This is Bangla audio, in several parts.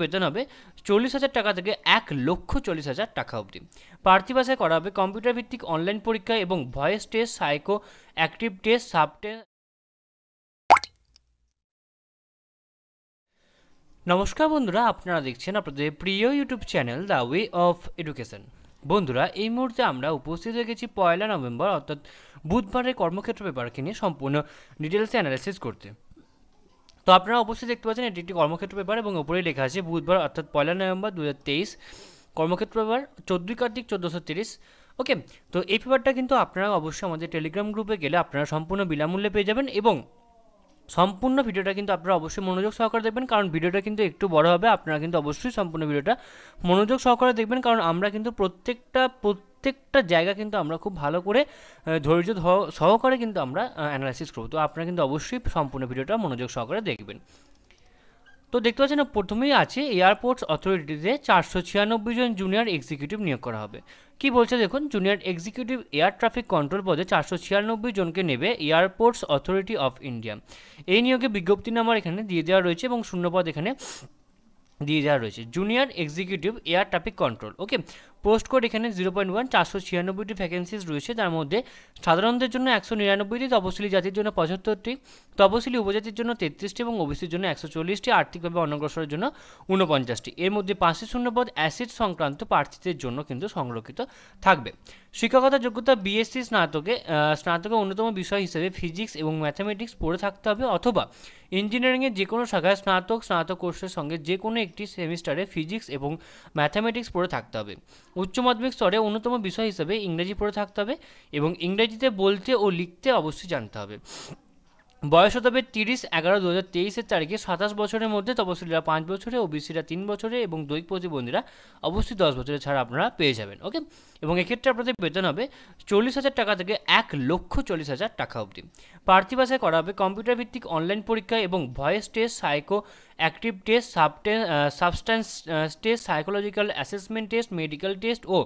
বেতন হবে চল্লিশ হাজার টাকা থেকে এক লক্ষ চল্লিশ হাজার টাকা অবধি। প্রার্থী ভাষায় করা হবে কম্পিউটার ভিত্তিক অনলাইন পরীক্ষা এবং voice test psycho active test sub test নমস্কার বন্ধুরা, আপনারা দেখছেন আপনাদের প্রিয় YouTube channel the way of education. বন্ধুরা, এই মুহূর্তে আমরা উপস্থিত হয়ে গেছি পয়লা নভেম্বর, অর্থাৎ বুধবারের কর্মক্ষেত্র পেপারকে নিয়ে সম্পূর্ণ ডিটেলসে অ্যানালাইসিস করতে। তো আপনারা অবশ্যই দেখতে পাচ্ছেন এটি একটি কর্মক্ষেত্র পেপার এবং উপরেই লেখা আছে, বুধবার অর্থাৎ পয়লা নভেম্বর দু হাজার তেইশ। কর্মক্ষেত্র পেপার চোদ্দোই কার্তিক চোদ্দোশো ওকে, তো এই পেপারটা কিন্তু আপনারা অবশ্যই আমাদের টেলিগ্রাম গ্রুপে গেলে আপনারা সম্পূর্ণ বিনামূল্যে পেয়ে যাবেন এবং সম্পূর্ণ ভিডিওটা কিন্তু আপনারা অবশ্যই মনোযোগ সহকারে দেখবেন, কারণ ভিডিওটা কিন্তু একটু বড় হবে, আপনারা কিন্তু অবশ্যই সম্পূর্ণ ভিডিওটা মনোযোগ সহকারে দেখবেন, কারণ আমরা কিন্তু প্রত্যেকটা প্রত্যেকটা জায়গা কিন্তু আমরা খুব ভালো করে ধৈর্য সহকারে কিন্তু আমরা অ্যানালাইসিস করব। তো আপনারা কিন্তু অবশ্যই সম্পূর্ণ ভিডিওটা মনোযোগ সহকারে দেখবেন। তো দেখতে পাচ্ছেন প্রথমেই আছে এয়ারপোর্টস অথরিটিতে চারশো ছিয়ানব্বই জন জুনিয়র এক্সিকিউটিভ নিয়োগ করা হবে। কি বলছে দেখুন junior executive air traffic control পদে চারশো ছিয়ানব্বই জনকে নেবে এয়ারপোর্টস অথরিটি অফ ইন্ডিয়া এই নিয়োগে বিজ্ঞপ্তি নাম্বার এখানে দিয়ে দেওয়া রয়েছে এবং শূন্যপদ এখানে দিয়ে দেওয়া রয়েছে। Junior executive air traffic control okay post code এখানে জিরো পয়েন্ট ওয়ান চারশো ছিয়ানব্বইটি ভ্যাকেন্সিস রয়েছে তার মধ্যে সাধারণদের জন্য একশো নিরানব্বইটি, তপশিলি জাতির জন্য পঁচাত্তরটি, তপশিলি উপজাতির জন্য তেত্রিশটি এবং ওবিসির জন্য একশো চল্লিশটি, আর্থিকভাবে অনগ্রসরের জন্য ঊনপঞ্চাশটি। এর মধ্যে পাঁচটি শূন্যপদ অ্যাসিড সংক্রান্ত প্রার্থীদের জন্য কিন্তু সংরক্ষিত থাকবে। শিক্ষকতা যোগ্যতা বিএসসি স্নাতকে স্নাতকের অন্যতম বিষয় হিসেবে ফিজিক্স এবং ম্যাথামেটিক্স পড়ে থাকতে হবে অথবা ইঞ্জিনিয়ারিংয়ের যে কোনো শাখায় স্নাতক স্নাতক কোর্সের সঙ্গে যে কোনো একটি সেমিস্টারে ফিজিক্স এবং ম্যাথামেটিক্স পড়ে থাকতে হবে। উচ্চ মাধ্যমিক স্তরে অন্যতম বিষয় হিসেবে ইংরেজি পড়ে থাকতে হবে এবং ইংরেজিতে বলতে ও লিখতে অবশ্যই জানতে হবে। বয়স হতে হবে তিরিশ এগারো দু হাজার তেইশের তারিখে সাতাশ বছরের মধ্যে তপশিলীরা পাঁচ বছরে, ওবিসিরা তিন বছরে এবং দৈহিক প্রতিবন্ধীরা অবশ্যই দশ বছরের ছাড়া আপনারা পেয়ে যাবেন, ওকে? এবং এক্ষেত্রে আপনাদের বেতন হবে চল্লিশ হাজার টাকা থেকে এক লক্ষ চল্লিশ হাজার টাকা অবধি। প্রার্থী ভাষায় করা হবে কম্পিউটার ভিত্তিক অনলাইন পরীক্ষা এবং voice test, psycho active test, সাবটে substance test, psychological assessment test, medical test ও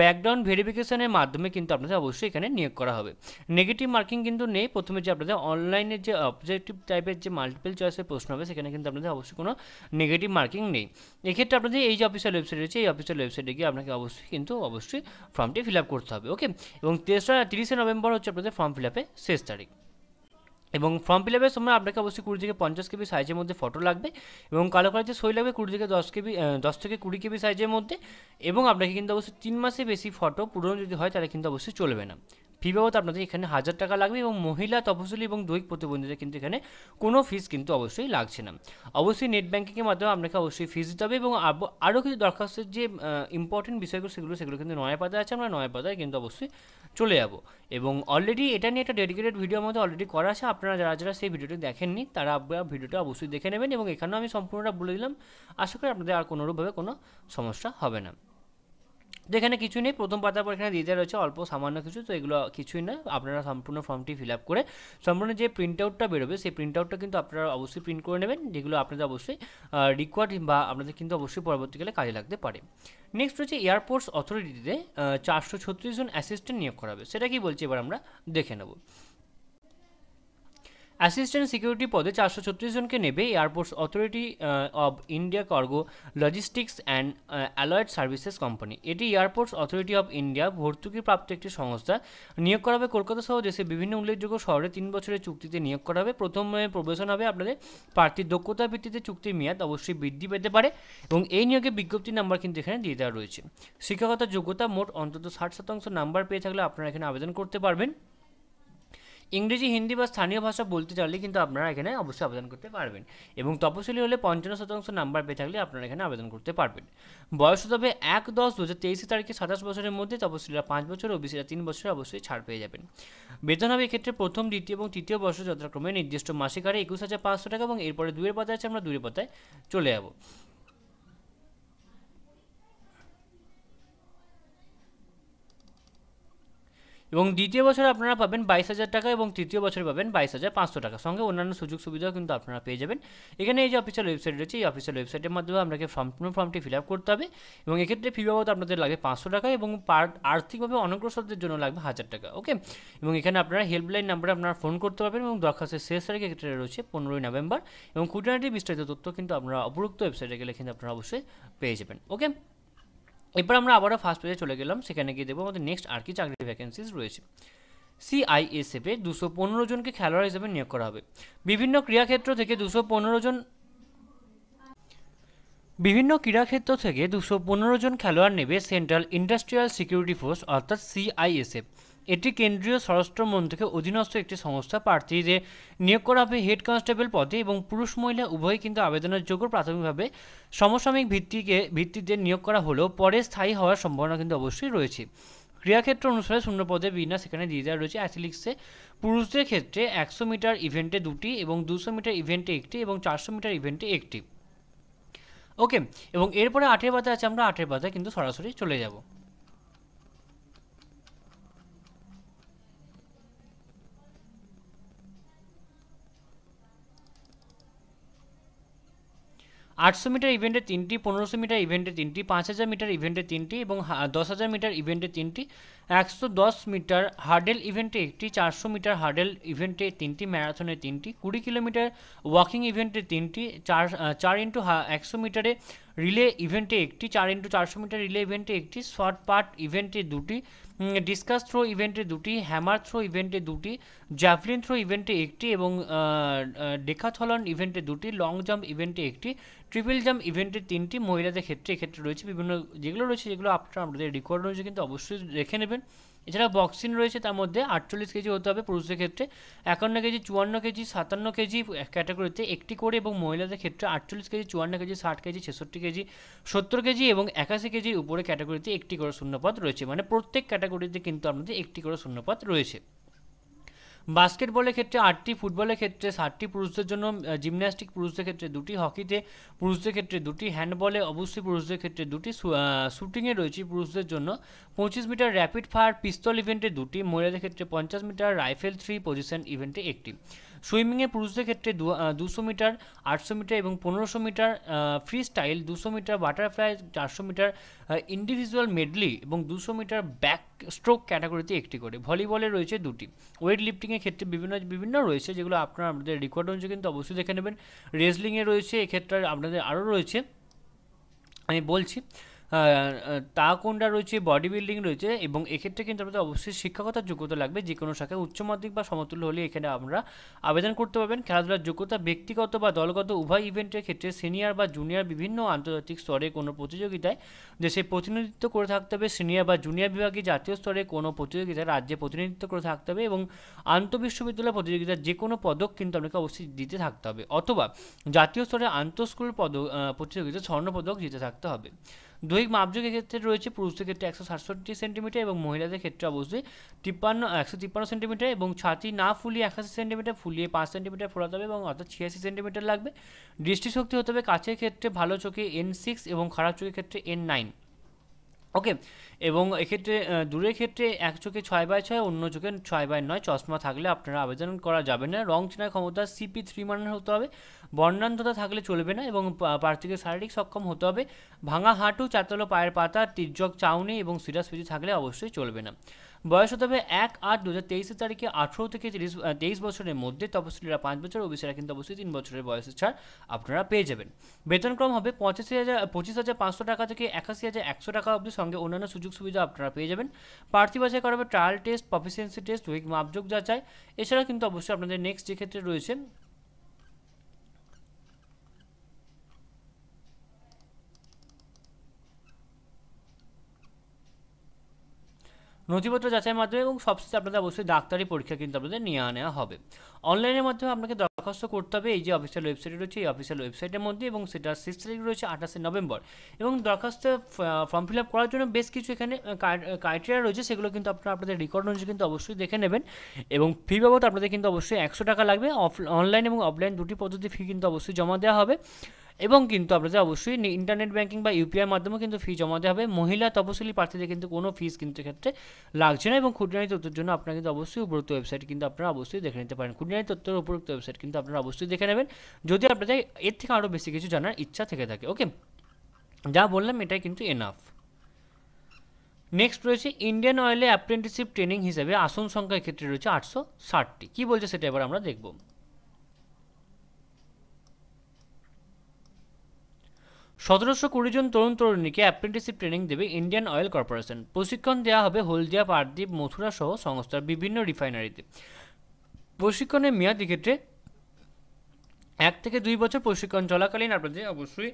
ব্যাকগ্রাউন্ড ভেরিফিকেশনের মাধ্যমে কিন্তু আপনাদের অবশ্যই এখানে নিয়োগ করা হবে। নেগেটিভ মার্কিং কিন্তু নেই। প্রথমে যে আপনাদের অনলাইনের যে অবজেক্টিভ টাইপের যে মাল্টিপল চয়েসের প্রশ্ন হবে, সেখানে কিন্তু আপনাদের অবশ্যই কোনো নেগেটিভ মার্কিং নেই। এক্ষেত্রে আপনাদের এই যে অফিসিয়াল ওয়েবসাইট রয়েছে, এই অফিসিয়াল ওয়েবসাইটে গিয়ে আপনাকে অবশ্যই কিন্তু অবশ্যই ফর্মটি ফিল আপ করতে হবে ওকে এবং তেসরা, তিরিশে নভেম্বর হচ্ছে আপনাদের ফর্ম ফিল আপের শেষ তারিখ। এবং ফর্ম ফিল আপের সময় আপনাকে অবশ্যই কুড়ি থেকে পঞ্চাশ কেবি সাইজের মধ্যে ফটো লাগবে এবং কালো কালার যে সই লাগবে কুড়ি থেকে দশ কেবি দশ থেকে কুড়ি কেবি সাইজের মধ্যে এবং আপনাকে কিন্তু অবশ্যই তিন মাসে বেশি ফটো পুরনো যদি হয়, তাহলে কিন্তু অবশ্যই চলবে না। ফি বাবদ আপনাদের এখানে হাজার টাকা লাগবে এবং মহিলা তপশিলি এবং দৈহিক প্রতিবন্ধীদের কিন্তু এখানে কোনো ফিস কিন্তু অবশ্যই লাগছে না। অবশ্যই নেট ব্যাঙ্কিংয়ের মাধ্যমে আপনাকে অবশ্যই ফিস দিতে হবে এবং আরও কিছু দরখাস্তের যে ইম্পর্টেন্ট বিষয়গুলো সেগুলো সেগুলো কিন্তু নয় পাতায় আছে, আমরা নয় পাতায় কিন্তু অবশ্যই চলে যাব। এবং অলরেডি এটা নিয়ে একটা ডেডিকেটেড ভিডিও আমাদের অলরেডি করা আছে, আপনারা যারা যারা সেই ভিডিওটি দেখেননি, তারা ভিডিওটা অবশ্যই দেখে নেবেন এবং এখানেও আমি সম্পূর্ণটা বলে দিলাম। আশা করি আপনাদের আর কোনোরূপভাবে কোনো সমস্যা হবে না। যেখানে কিছুই নেই, প্রথম পাতার পর এখানে দিয়ে দেওয়া রয়েছে অল্প সামান্য কিছু, তো এগুলো কিছুই না। আপনারা সম্পূর্ণ ফর্মটি ফিল আপ করে, সম্পূর্ণ যে প্রিন্ট আউটটা বেরোবে, সেই প্রিন্ট আউটটা কিন্তু আপনারা অবশ্যই প্রিন্ট করে নেবেন, যেগুলো আপনাদের অবশ্যই রিকোয়ার্ড বা আপনাদের কিন্তু অবশ্যই পরবর্তীকালে কাজে লাগতে পারে। নেক্সট হচ্ছে এয়ারপোর্টস অথরিটিতে চারশো ছত্রিশ জন অ্যাসিস্ট্যান্ট নিয়োগ করা হবে। সেটা কি বলছি এবার আমরা দেখে নেব। অ্যাসিস্ট্যান্ট সিকিউরিটি পদে চারশো ছত্রিশ জনকে নেবে airports authority of India cargo logistics and allied services company এটি এয়ারপোর্টস অথরিটি অব ইন্ডিয়া ভর্তুকিপ্রাপ্ত একটি সংস্থা। নিয়োগ করা হবে কলকাতা সহ দেশের বিভিন্ন উল্লেখযোগ্য শহরে তিন বছরের চুক্তিতে নিয়োগ করা হবে প্রথমে প্রবেশন হবে আপনাদের প্রার্থীর দক্ষতার ভিত্তিতে চুক্তির মেয়াদ অবশ্যই বৃদ্ধি পেতে পারে এবং এই নিয়োগে বিজ্ঞপ্তি নাম্বার কিন্তু এখানে দিয়ে দেওয়া রয়েছে। শিক্ষাগত যোগ্যতা মোট অন্তত ষাট শতাংশ নাম্বার পেয়ে থাকলে আপনারা এখানে আবেদন করতে পারবেন। ইংরেজি, হিন্দি বা স্থানীয় ভাষা বলতে চাইলে কিন্তু আপনারা এখানে অবশ্যই আবেদন করতে পারবেন এবং তপশিলি হলে পঞ্চান্ন শতাংশ নাম্বার পেয়ে থাকলে আপনারা এখানে আবেদন করতে পারবেন। বয়স হতে হবে এক দশ দু হাজার তেইশে তারিখে সাতাশ বছরের মধ্যে তপশিলীরা পাঁচ বছর ও বিসিরা তিন বছরে অবশ্যই ছাড় পেয়ে যাবেন। বেতন হবে এক্ষেত্রে প্রথম, দ্বিতীয় এবং তৃতীয় বর্ষ যথাক্রমে নির্দিষ্ট মাসিক হারে একুশ হাজার পাঁচশো টাকা এবং এরপরে দুয়ের পাতায় আছে, আমরা দুয়ের পাতায় চলে যাব। এবং দ্বিতীয় বছরে আপনারা পাবেন বাইশ হাজার টাকা এবং তৃতীয় বছরে পাবেন বাইশ হাজার পাঁচশো টাকা। সঙ্গে অন্যান্য সুযোগ সুবিধাও কিন্তু আপনারা পেয়ে যাবেন। এখানে এই যে অফিসিয়াল ওয়েবসাইট রয়েছে, এই অফিসিয়াল ওয়েবসাইটের মাধ্যমে আপনাকে সম্পূর্ণ ফর্মটি ফিল আপ করতে হবে এবং এক্ষেত্রে ফি বাবদ আপনাদের লাগবে পাঁচশো টাকা এবং পার আর্থিকভাবে অনগ্রসরদের জন্য লাগবে হাজার টাকা ওকে এবং এখানে আপনারা হেল্পলাইন নাম্বারে আপনারা ফোন করতে পারবেন এবং দরখাস্তের শেষ তারিখ এক্ষেত্রে রয়েছে পনেরোই নভেম্বর এবং খুঁটিনাটি বিস্তারিত তথ্য কিন্তু আপনারা উপরোক্ত ওয়েবসাইটে গেলে কিন্তু আপনারা অবশ্যই পেয়ে যাবেন ওকে এরপর আমরা আবারও ফার্স্ট পেজে চলে গেলাম, সেখানে গিয়ে দেবো আমাদের নেক্সট আর কি চাকরির ভ্যাকেন্সিস রয়েছে। সিআইএসএফে দুশো পনেরো জনকে খেলোয়াড় হিসেবে নিয়োগ করা হবে। বিভিন্ন ক্রীড়াক্ষেত্র থেকে দুশো পনেরো জন বিভিন্ন ক্রীড়াক্ষেত্র থেকে দুশো পনেরো জন খেলোয়াড় নেবে সেন্ট্রাল ইন্ডাস্ট্রিয়াল সিকিউরিটি ফোর্স অর্থাৎ সিআইএসএফ এটি কেন্দ্রীয় স্বরাষ্ট্র মন্ত্রকের অধীনস্থ একটি সংস্থা প্রার্থীদের নিয়োগ করা হবে হেড কনস্টেবল পদে এবং পুরুষ মহিলা উভয়ই কিন্তু আবেদনের যোগ্য প্রাথমিকভাবে সমসাময়িক ভিত্তিকে, ভিত্তিতে নিয়োগ করা হলেও পরে স্থায়ী হওয়ার সম্ভাবনা কিন্তু অবশ্যই রয়েছে। ক্রীড়াক্ষেত্র অনুসারে শূন্য পদে বিন্যাস সেখানে দিয়ে দেওয়া রয়েছে অ্যাথলেটিক্সে পুরুষদের ক্ষেত্রে একশো মিটার ইভেন্টে দুটি এবং দুশো মিটার ইভেন্টে একটি এবং চারশো মিটার ইভেন্টে একটি। ওকে, এবং এরপরে আটের পাতা আছে, আমরা আটের পাতায় কিন্তু সরাসরি চলে যাব। আটশো মিটার ইভেন্টে তিনটি, পনেরোশো মিটার ইভেন্টে তিনটি, পাঁচ হাজার মিটার ইভেন্টে তিনটি এবং দশ হাজার মিটার ইভেন্টে তিনটি, একশো দশ মিটার হার্ডেল ইভেন্টে একটি, চারশো মিটার হার্ডেল ইভেন্টে তিনটি, ম্যারাথনে তিনটি, কুড়ি কিলোমিটার ওয়াকিং ইভেন্টে তিনটি, চার চার ইন্টু একশো মিটারে রিলে ইভেন্টে একটি, চার ইন্টু চারশো মিটার রিলে ইভেন্টে একটি, শর্ট পার্ট ইভেন্টে দুটি ডিসকাস থ্রো ইভেন্টে দুটি হ্যামার থ্রো ইভেন্টে দুটি জ্যাভলিন থ্রো ইভেন্টে একটি এবং ডেকাথলন ইভেন্টে দুটি লং জাম্প ইভেন্টে একটি ট্রিপল জাম্প ইভেন্টে তিনটি মহিলাদের ক্ষেত্রে, এক্ষেত্রে রয়েছে বিভিন্ন যেগুলো রয়েছে, যেগুলো আপনার আমাদের রেকর্ড রয়েছে কিন্তু অবশ্যই রেখে নেবেন। এছাড়া বক্সিন রয়েছে, তার মধ্যে আটচল্লিশ কেজি হতে হবে পুরুষদের ক্ষেত্রে। একান্ন কেজি, চুয়ান্ন কেজি, সাতান্ন কেজি ক্যাটাগরিতে একটি করে এবং মহিলাদের ক্ষেত্রে আটচল্লিশ কেজি, চুয়ান্ন কেজি, ষাট কেজি, ছেষট্টি কেজি, সত্তর কেজি এবং একাশি কেজির উপরে ক্যাটাগরিতে একটি করে শূন্যপদ রয়েছে। মানে প্রত্যেক ক্যাটাগরিতে কিন্তু আপনাদের একটি করে শূন্যপদ রয়েছে। বাস্কেটবলের ক্ষেত্রে আটটি, ফুটবলের ক্ষেত্রে ষাটটি পুরুষদের জন্য জিমন্যাস্টিক পুরুষদের ক্ষেত্রে দুটি, হকিতে পুরুষদের ক্ষেত্রে দুটি, হ্যান্ডবলে অবশ্যই পুরুষদের ক্ষেত্রে দুটি শ্যুটিংয়ে রয়েছে পুরুষদের জন্য পঁচিশ মিটার র্যাপিড ফায়ার পিস্তল ইভেন্টে দুটি, মহিলাদের ক্ষেত্রে পঞ্চাশ মিটার রাইফেল থ্রি পজিশন ইভেন্টে একটি। সুইমিংয়ে পুরুষদের ক্ষেত্রে দুশো মিটার, আটশো মিটার এবং পনেরোশো মিটার ফ্রি স্টাইল দুশো মিটার বাটারফ্লাই চারশো মিটার ইন্ডিভিজুয়াল মেডলি এবং দুশো মিটার ব্যাক স্ট্রোক ক্যাটাগরিতে একটি করে। ভলিবলে রয়েছে দুটি। ওয়েট লিফটিংয়ের ক্ষেত্রে বিভিন্ন বিভিন্ন রয়েছে যেগুলো আপনারা আমাদের রেকর্ড অনুযায়ী কিন্তু অবশ্যই দেখে নেবেন। রেসলিংয়ে রয়েছে, এক্ষেত্রে আপনাদের আরও রয়েছে। আমি বলছি তাকোন্ডা রয়েছে, বডি বিল্ডিং রয়েছে এবং এক্ষেত্রে কিন্তু আমাদের অবশ্যই শিক্ষাগত যোগ্যতা লাগবে। যে কোনো শাখায় উচ্চ মাধ্যমিক বা সমতুল্য হলে এখানে আমরা আবেদন করতে পারবেন। খেলাধুলার যোগ্যতা, ব্যক্তিগত বা দলগত উভয় ইভেন্টের ক্ষেত্রে সিনিয়র বা জুনিয়র বিভিন্ন আন্তর্জাতিক স্তরে কোনো প্রতিযোগিতায় দেশে প্রতিনিধিত্ব করে থাকতে হবে। সিনিয়র বা জুনিয়র বিভাগে জাতীয় স্তরে কোনো প্রতিযোগিতায় রাজ্যে প্রতিনিধিত্ব করে থাকতে হবে এবং আন্তঃবিশ্ববিদ্যালয় প্রতিযোগিতার যে কোনো পদক কিন্তু আপনাকে অবশ্যই দিতে থাকতে হবে। অথবা জাতীয় স্তরে আন্তঃস্কুল পদক প্রতিযোগিতায় স্বর্ণপদক জিতে থাকতে হবে। দৈহিক মাপযোগের ক্ষেত্রে রয়েছে পুরুষদের ক্ষেত্রে একশো সাতষট্টি সেন্টিমিটার এবং মহিলাদের ক্ষেত্রে অবশ্যই তিপ্পান্ন, একশো তিপ্পান্ন সেন্টিমিটার এবং ছাতি না ফুলিয়ে একাশি সেন্টিমিটার ফুলিয়ে পাঁচ সেন্টিমিটার ফোরাতে হবে এবং অর্থাৎ ছিয়াশি সেন্টিমিটার লাগবে। দৃষ্টিশক্তি হতে হবে কাছের ক্ষেত্রে ভালো চোখে এন সিক্স এবং খারাপ চোখের ক্ষেত্রে এন নাইন ওকে এবং এক্ষেত্রে দূরের ক্ষেত্রে এক চোখে ছয় বাই ছয়, অন্য চোখে ছয় বাই নয়। চশমা থাকলে আপনারা আবেদন করা যাবে না। রং চেনার ক্ষমতা সিপি থ্রি মানের হতে হবে। বর্ণান্ততা থাকলে চলবে না এবং প্রার্থীকে শারীরিক সক্ষম হতে হবে। ভাঙা হাঁটু, চারতলো পায়ের পাতা, তির্যক চাউনি এবং সিরাস সিরাসপিচি থাকলে অবশ্যই চলবে না। বয়স হতে হবে এক আট দু হাজার তেইশের তারিখে। আঠেরো থেকে তিরিশ তেইশ বছরের মধ্যে তপশিলীরা পাঁচ বছর, ওবিসিরা কিন্তু অবশ্যই তিন বছরের বয়সের ছাড় আপনারা পেয়ে যাবেন। বেতনক্রম হবে পঁচাশি হাজার, পঁচিশ হাজার পাঁচশো টাকা থেকে একাশি হাজার একশো টাকা অবধি সঙ্গে অন্যান্য সুযোগ সুবিধা আপনারা পেয়ে যাবেন। প্রার্থী বাছাই করা হবে trial test proficiency test week মাপযোগ যাচাই। এছাড়া কিন্তু অবশ্যই আপনাদের নেক্সট যে ক্ষেত্রে রয়েছে নথিপত্র যাচাইয়ের মাধ্যমে এবং সবশেষে আপনাদের অবশ্যই ডাক্তারি পরীক্ষা কিন্তু আপনাদের নিয়ে আনা হবে। অনলাইনের মাধ্যমে আপনাকে দরখাস্ত করতে হবে, এই যে অফিসিয়াল ওয়েবসাইট রয়েছে, এই অফিসিয়াল ওয়েবসাইটের মধ্যে এবং সেটা শেষ তারিখ রয়েছে, আঠাশে নভেম্বর। এবং দরখাস্ত ফর্ম ফিল আপ করার জন্য বেশ কিছু এখানে ক্রাইটেরিয়া রয়েছে, সেগুলো কিন্তু আপনারা আপনাদের রেকর্ড অনুযায়ী কিন্তু অবশ্যই দেখে নেবেন। এবং ফি বাবদ আপনাদের কিন্তু অবশ্যই একশো টাকা লাগবে। অফ অনলাইন এবং অফলাইন দুটি পদ্ধতি ফি কিন্তু অবশ্যই জমা দেওয়া হবে। এবং কিন্তু আপনাদের অবশ্যই ইন্টারনেট ব্যাঙ্কিং বা ইউপিআই মাধ্যমে কিন্তু ফি জমাতে হবে। মহিলা তপশিলি প্রার্থীদের কিন্তু কোনো ফিস কিন্তু ক্ষেত্রে লাগছে না এবং খুঁটিনাটি তথ্যের জন্য আপনারা কিন্তু অবশ্যই উপরোক্ত ওয়েবসাইট কিন্তু আপনারা অবশ্যই দেখে নিতে পারেন। খুঁটিনাটি তথ্যের উপরোক্ত ওয়েবসাইট কিন্তু আপনারা অবশ্যই দেখে নেবেন। যদি আপনাদের এর থেকে আরও বেশি কিছু জানার ইচ্ছা থেকে থাকে ওকে যা বললাম, এটাই কিন্তু এনাফ নেক্সট রয়েছে ইন্ডিয়ান অয়েলে অ্যাপ্রেন্টিসশিপ ট্রেনিং হিসেবে আসন সংখ্যার ক্ষেত্রে রয়েছে আটশো ষাটটি। কী বলছে সেটা এবার আমরা দেখব। সতেরোশো কুড়ি জন তরুণ তরুণীকে অ্যাপ্রেন্টিসশিপ ট্রেনিং দেবে ইন্ডিয়ান অয়েল কর্পোরেশন। প্রশিক্ষণ দেওয়া হবে হলদিয়া পারদ্বীপ মথুরা সহ সংস্থার বিভিন্ন রিফাইনারিতে। প্রশিক্ষণের মেয়াদ এক্ষেত্রে এক থেকে দুই বছর প্রশিক্ষণ চলাকালীন আপনাদের অবশ্যই